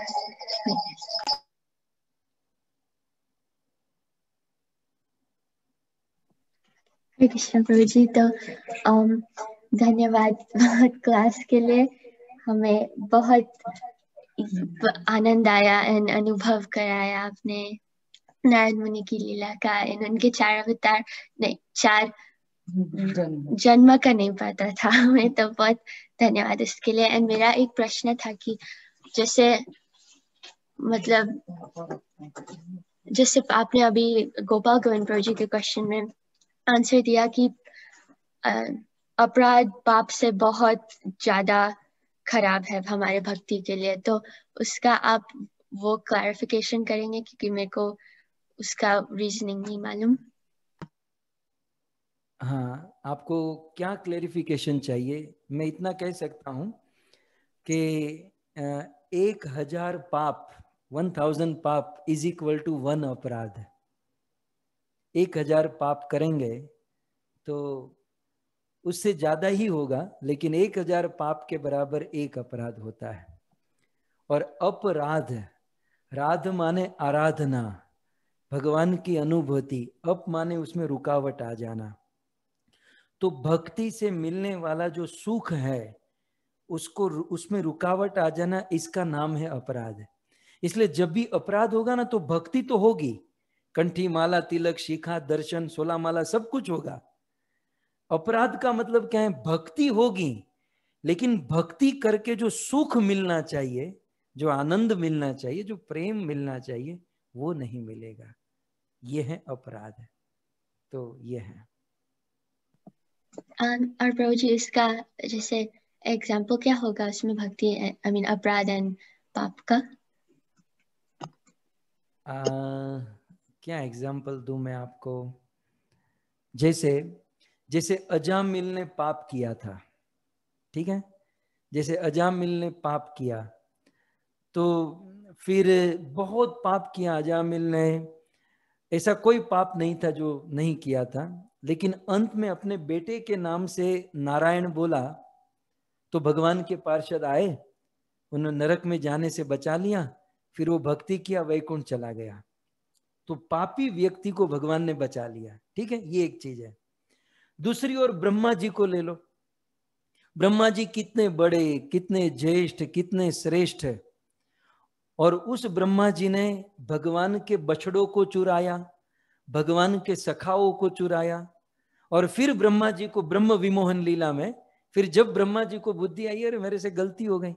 Hare Krishna प्रभु जी तो um, धन्यवाद क्लास के लिए हमें बहुत आनंद आया एंड अनुभव कराया आपने नारायण मुनि की लीला का एंड उनके चार अवतार नहीं चार जन्म का नहीं पता था हमें तो बहुत धन्यवाद इसके लिए। एंड मेरा एक प्रश्न था कि जैसे मतलब जैसे आपने अभी गोपाल गोविंद प्रभु जी के क्वेश्चन में आंसर दिया कि अपराध पाप से बहुत ज़्यादा खराब है हमारे भक्ति के लिए तो उसका आप वो क्लैरिफिकेशन करेंगे क्योंकि मेरे को उसका रीजनिंग नहीं मालूम। हाँ आपको क्या क्लेरिफिकेशन चाहिए? मैं इतना कह सकता हूँ कि एक हज़ार पाप वन थाउज़ेंड पाप इज़ इक्वल टू वन अपराध एक हज़ार पाप करेंगे तो उससे ज़्यादा ही होगा, लेकिन एक हज़ार पाप के बराबर एक अपराध होता है। और अपराध, राध माने आराधना, भगवान की अनुभूति, अप माने उसमें रुकावट आ जाना। तो भक्ति से मिलने वाला जो सुख है, उसको उसमें रुकावट आ जाना इसका नाम है अपराध। इसलिए जब भी अपराध होगा ना तो भक्ति तो होगी। कंठी माला, तिलक, शिखा, दर्शन, सोला माला, सब कुछ होगा। अपराध का मतलब क्या है? भक्ति होगी। लेकिन भक्ति करके जो सुख मिलना चाहिए, जो आनंद मिलना चाहिए, जो प्रेम मिलना चाहिए, वो नहीं मिलेगा। ये है अपराध। तो ये है। और जी इसका जैसे एग्ज़ाम्पल क्या होगा उसमें भक्ति आई मीन अपराध एंड पाप का आ, क्या एग्ज़ाम्पल दू मैं आपको जैसे जैसे अजामिल ने पाप किया था ठीक है जैसे अजामिल ने पाप किया तो फिर बहुत पाप किया अजामिल ने ऐसा कोई पाप नहीं था जो नहीं किया था लेकिन अंत में अपने बेटे के नाम से नारायण बोला तो भगवान के पार्षद आए, उन्होंने नरक में जाने से बचा लिया, फिर वो भक्ति किया, वैकुंठ चला गया। तो पापी व्यक्ति को भगवान ने बचा लिया। ठीक है? ये एक चीज़ है। दूसरी ओर ब्रह्मा जी को ले लो। ब्रह्मा जी कितने बड़े, कितने ज्येष्ठ, कितने श्रेष्ठ और उस ब्रह्मा जी ने भगवान के बछड़ों को चुराया। भगवान के सखाओं को चुराया और फिर ब्रह्मा जी को ब्रह्म विमोहन लीला में, फिर जब ब्रह्मा जी को बुद्धि आई, अरे मेरे से गलती हो गई।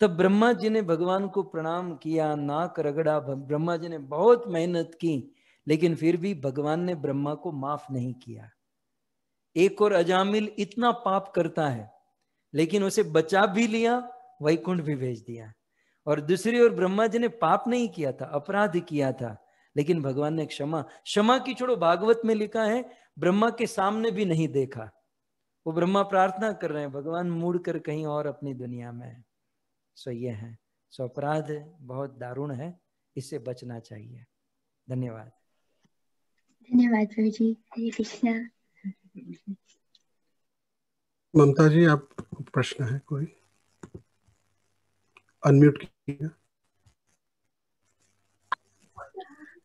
तब ब्रह्मा जी ने भगवान को प्रणाम किया, नाक रगड़ा ब्रह्मा जी ने बहुत मेहनत की, लेकिन फिर भी भगवान ने ब्रह्मा को माफ़ नहीं किया। एक और अजामिल इतना पाप करता है, लेकिन उसे बचा भी लिया, वैकुंठ भी भेज दिया। और दूसरी ओर ब्रह्मा जी ने पाप नहीं किया था, अपराध किया था लेकिन भगवान ने क्षमा क्षमा की छोड़ो भागवत में लिखा है ब्रह्मा के सामने भी नहीं देखा। वो ब्रह्मा प्रार्थना कर रहे हैं भगवान मुड़ कर कहीं और अपनी दुनिया में। है सो ये है। सो अपराध बहुत दारुण है इससे बचना चाहिए। धन्यवाद। धन्यवाद जी हरे कृष्णा। ममता जी आप प्रश्न है कोई? अनम्यूट कीजिए।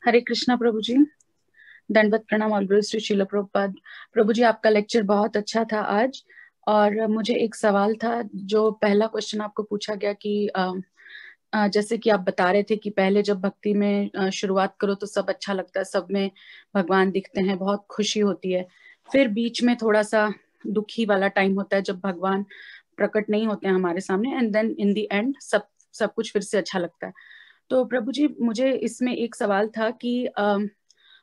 हरे कृष्णा प्रभु जी। दंडवत प्रणाम श्री शिल प्रभुपाद। प्रभु जी, आपका लेक्चर बहुत अच्छा था आज। और मुझे एक सवाल था, जो पहला क्वेश्चन आपको पूछा गया कि जैसे कि आप बता रहे थे कि पहले जब भक्ति में शुरुआत करो तो सब अच्छा लगता है, सब में भगवान दिखते हैं, बहुत खुशी होती है। फिर बीच में थोड़ा सा दुखी वाला टाइम होता है, जब भगवान प्रकट नहीं होते हैं हमारे सामने and then in the end सब सब कुछ फिर से अच्छा लगता है। तो प्रभु जी मुझे इसमें एक सवाल था कि आ,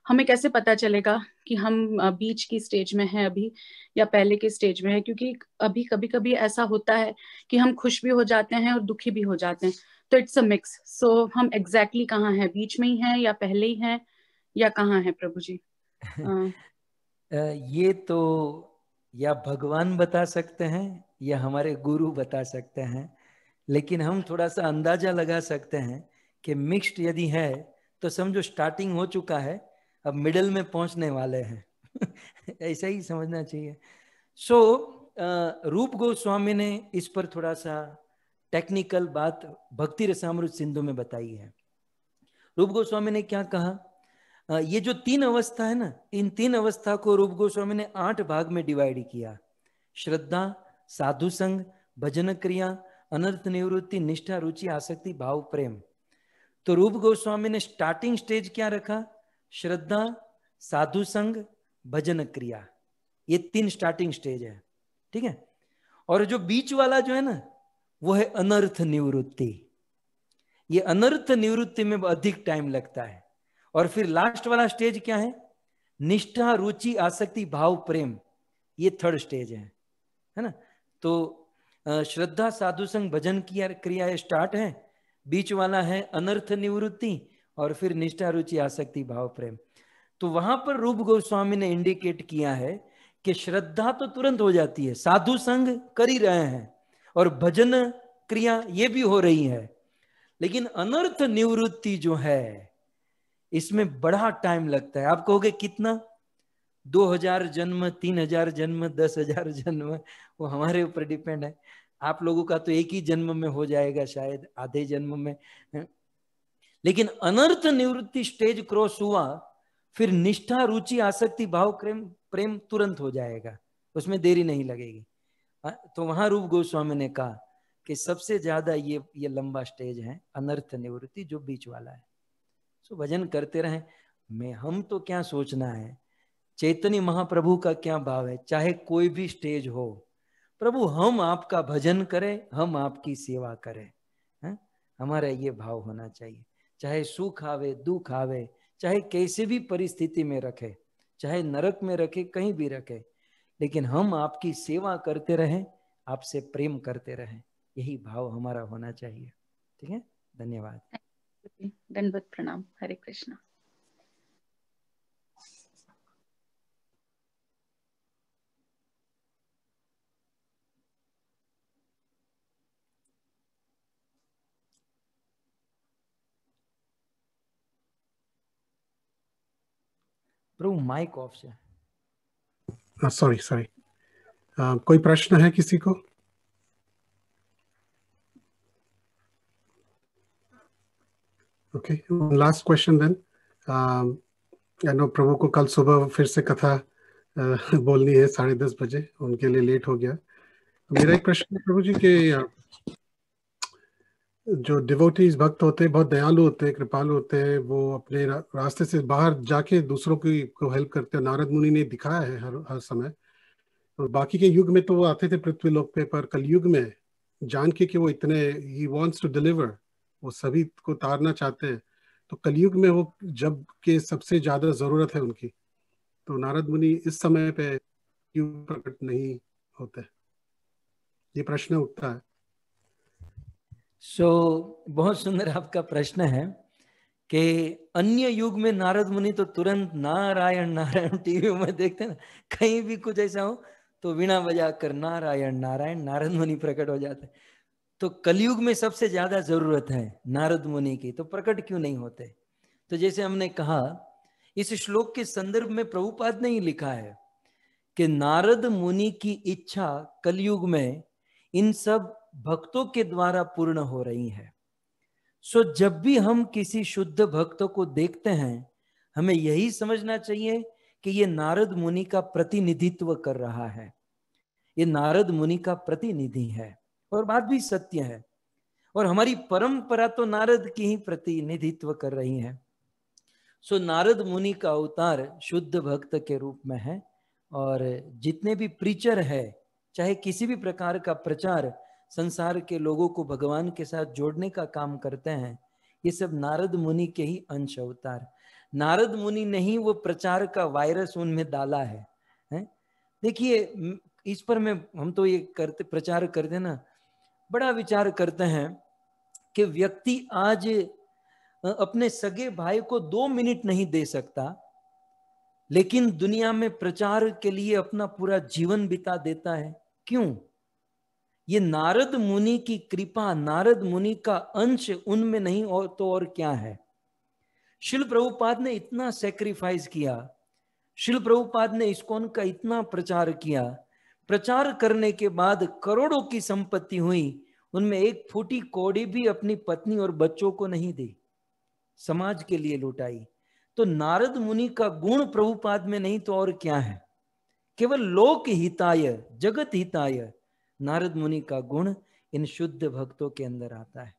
हमें कैसे पता चलेगा कि हम बीच की स्टेज में हैं अभी या पहले के स्टेज में है? क्योंकि अभी कभी कभी ऐसा होता है कि हम खुश भी हो जाते हैं और दुखी भी हो जाते हैं। तो इट्स अ मिक्स सो हम एग्जैक्टली exactly कहाँ हैं? बीच में ही हैं या पहले ही हैं या कहाँ हैं प्रभु जी? ये तो या भगवान बता सकते हैं या हमारे गुरु बता सकते हैं लेकिन हम थोड़ा सा अंदाज़ा लगा सकते हैं कि मिक्स्ड यदि है तो समझो स्टार्टिंग हो चुका है अब मिडल में पहुँचने वाले हैं। ऐसा ही समझना चाहिए। सो so, रूप गोस्वामी ने इस पर थोड़ा सा टेक्निकल बात भक्ति रसामृत सिंधु में बताई है। रूप गोस्वामी ने क्या कहा? ये जो तीन अवस्था है ना इन तीन अवस्था को रूप गोस्वामी ने आठ भाग में डिवाइड किया। श्रद्धा साधु संग भजन क्रिया अनर्थ निवृत्ति निष्ठा रुचि आसक्ति भाव प्रेम। तो रूप गोस्वामी ने स्टार्टिंग स्टेज क्या रखा? श्रद्धा, साधु संग, भजन क्रिया। ये तीन स्टार्टिंग स्टेज है। ठीक है? और जो बीच वाला जो है ना, वो है अनर्थ निवृत्ति। ये अनर्थ निवृत्ति में अधिक टाइम लगता है। और फिर लास्ट वाला स्टेज क्या है? निष्ठा, रुचि, आसक्ति, भाव, प्रेम। ये थर्ड स्टेज है। है ना? तो श्रद्धा, साधु संग, भजन की क्रिया स्टार्ट है। बीच वाला है अनर्थ निवृत्ति और फिर निष्ठा, रुचि, आसक्ति, भाव, प्रेम। तो वहाँ पर रूप गोस्वामी ने इंडिकेट किया है कि श्रद्धा तो तुरंत हो जाती है। साधु संग कर ही रहे हैं और भजन क्रिया ये भी हो रही है। लेकिन अनर्थ निवृत्ति जो है, इसमें बड़ा टाइम लगता है। आप कहोगे कितना? दो हज़ार जन्म, तीन हज़ार जन्म, दस हज़ार जन्म, वो हमारे ऊपर डिपेंड है। आप लोगों का तो एक ही जन्म में हो जाएगा शायद, आधे जन्म में लेकिन अनर्थ निवृत्ति स्टेज क्रॉस हुआ, फिर निष्ठा, रुचि, आसक्ति, भाव प्रेम प्रेम तुरंत हो जाएगा। उसमें देरी नहीं लगेगी। तो वहाँ रूप गोस्वामी ने कहा कि सबसे ज़्यादा ये ये लंबा स्टेज है अनर्थ निवृत्ति जो बीच वाला है। सो भजन करते रहे। मैं, हम तो क्या सोचना है? चैतन्य महाप्रभु का क्या भाव है? चाहे कोई भी स्टेज हो प्रभु, हम आपका भजन करें, हम आपकी सेवा करें। है? हमारा ये भाव होना चाहिए। चाहे सुख आवे, दुख आवे, चाहे कैसे भी परिस्थिति में रखे, चाहे नरक में रखे, कहीं भी रखे, लेकिन हम आपकी सेवा करते रहें, आपसे प्रेम करते रहें। यही भाव हमारा होना चाहिए। ठीक है? धन्यवाद। दंडवत प्रणाम। हरे कृष्णा। प्रभु माइक ऑफ़ से सॉरी सॉरी कोई प्रश्न है किसी को okay last question then no प्रभु को कल सुबह फिर से कथा uh, बोलनी है साढ़े दस बजे उनके लिए लेट हो गया मेरा एक प्रश्न है प्रभु जी के जो डिवोटीज भक्त होते हैं, बहुत दयालु होते हैं, कृपालु होते हैं, वो अपने रास्ते से बाहर जाके दूसरों की, को हेल्प करते हैं। नारद मुनि ने दिखाया है हर हर समय। और बाकी के युग में तो वो आते थे पृथ्वी लोक पे, पर कल युग में जान के कि वो इतने ही वॉन्ट्स टू डिलीवर वो सभी को तारना चाहते हैं। तो कलयुग में वो जब के सबसे ज़्यादा ज़रूरत है उनकी। तो नारद मुनि इस समय पे क्यों प्रकट नहीं होते? ये प्रश्न उठता है। सो so, बहुत सुंदर आपका प्रश्न है कि अन्य युग में नारद मुनि तो तुरंत नारायण नारायण टीवी में देखते ना। कहीं भी कुछ ऐसा हो तो वीणा बजा कर नारायण नारायण नारद मुनि प्रकट हो जाते तो कलयुग में सबसे ज़्यादा ज़रूरत है नारद मुनि की तो प्रकट क्यों नहीं होते? तो जैसे हमने कहा इस श्लोक के संदर्भ में प्रभुपाद ने ही लिखा है कि नारद मुनि की इच्छा कलयुग में इन सब भक्तों के द्वारा पूर्ण हो रही है। सो जब भी हम किसी शुद्ध भक्त को देखते हैं, हमें यही समझना चाहिए कि ये नारद मुनि का प्रतिनिधित्व कर रहा है। ये नारद मुनि का प्रतिनिधि है और बात भी सत्य है। और हमारी परंपरा तो नारद की ही प्रतिनिधित्व कर रही है। सो नारद मुनि का अवतार शुद्ध भक्त के रूप में है और जितने भी प्रीचर है, चाहे किसी भी प्रकार का प्रचार संसार के लोगों को भगवान के साथ जोड़ने का काम करते हैं। ये सब नारद मुनि के ही अंश अवतार। नारद मुनि ने ही वो प्रचार का वायरस उनमें डाला है, है? देखिए इस पर मैं हम तो ये करते प्रचार करते ना बड़ा विचार करते हैं कि व्यक्ति आज अपने सगे भाई को दो मिनट नहीं दे सकता लेकिन दुनिया में प्रचार के लिए अपना पूरा जीवन बिता देता है। क्यों? ये नारद मुनि की कृपा, नारद मुनि का अंश उनमें नहीं और तो और क्या है? शिल प्रभुपाद ने इतना सेक्रीफाइस किया। शिल प्रभुपाद ने इस्कॉन का इतना प्रचार किया। प्रचार करने के बाद करोड़ों की संपत्ति हुई। उनमें एक फूटी कौड़ी भी अपनी पत्नी और बच्चों को नहीं दी। समाज के लिए लुटाई। तो नारद मुनि का गुण प्रभुपाद में नहीं तो और क्या है? केवल लोक हिताय, जगत हिताय नारद मुनि का गुण इन शुद्ध भक्तों के अंदर आता है।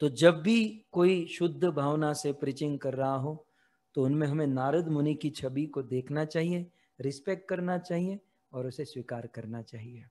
तो जब भी कोई शुद्ध भावना से प्रीचिंग कर रहा हो तो उनमें हमें नारद मुनि की छवि को देखना चाहिए रिस्पेक्ट करना चाहिए और उसे स्वीकार करना चाहिए।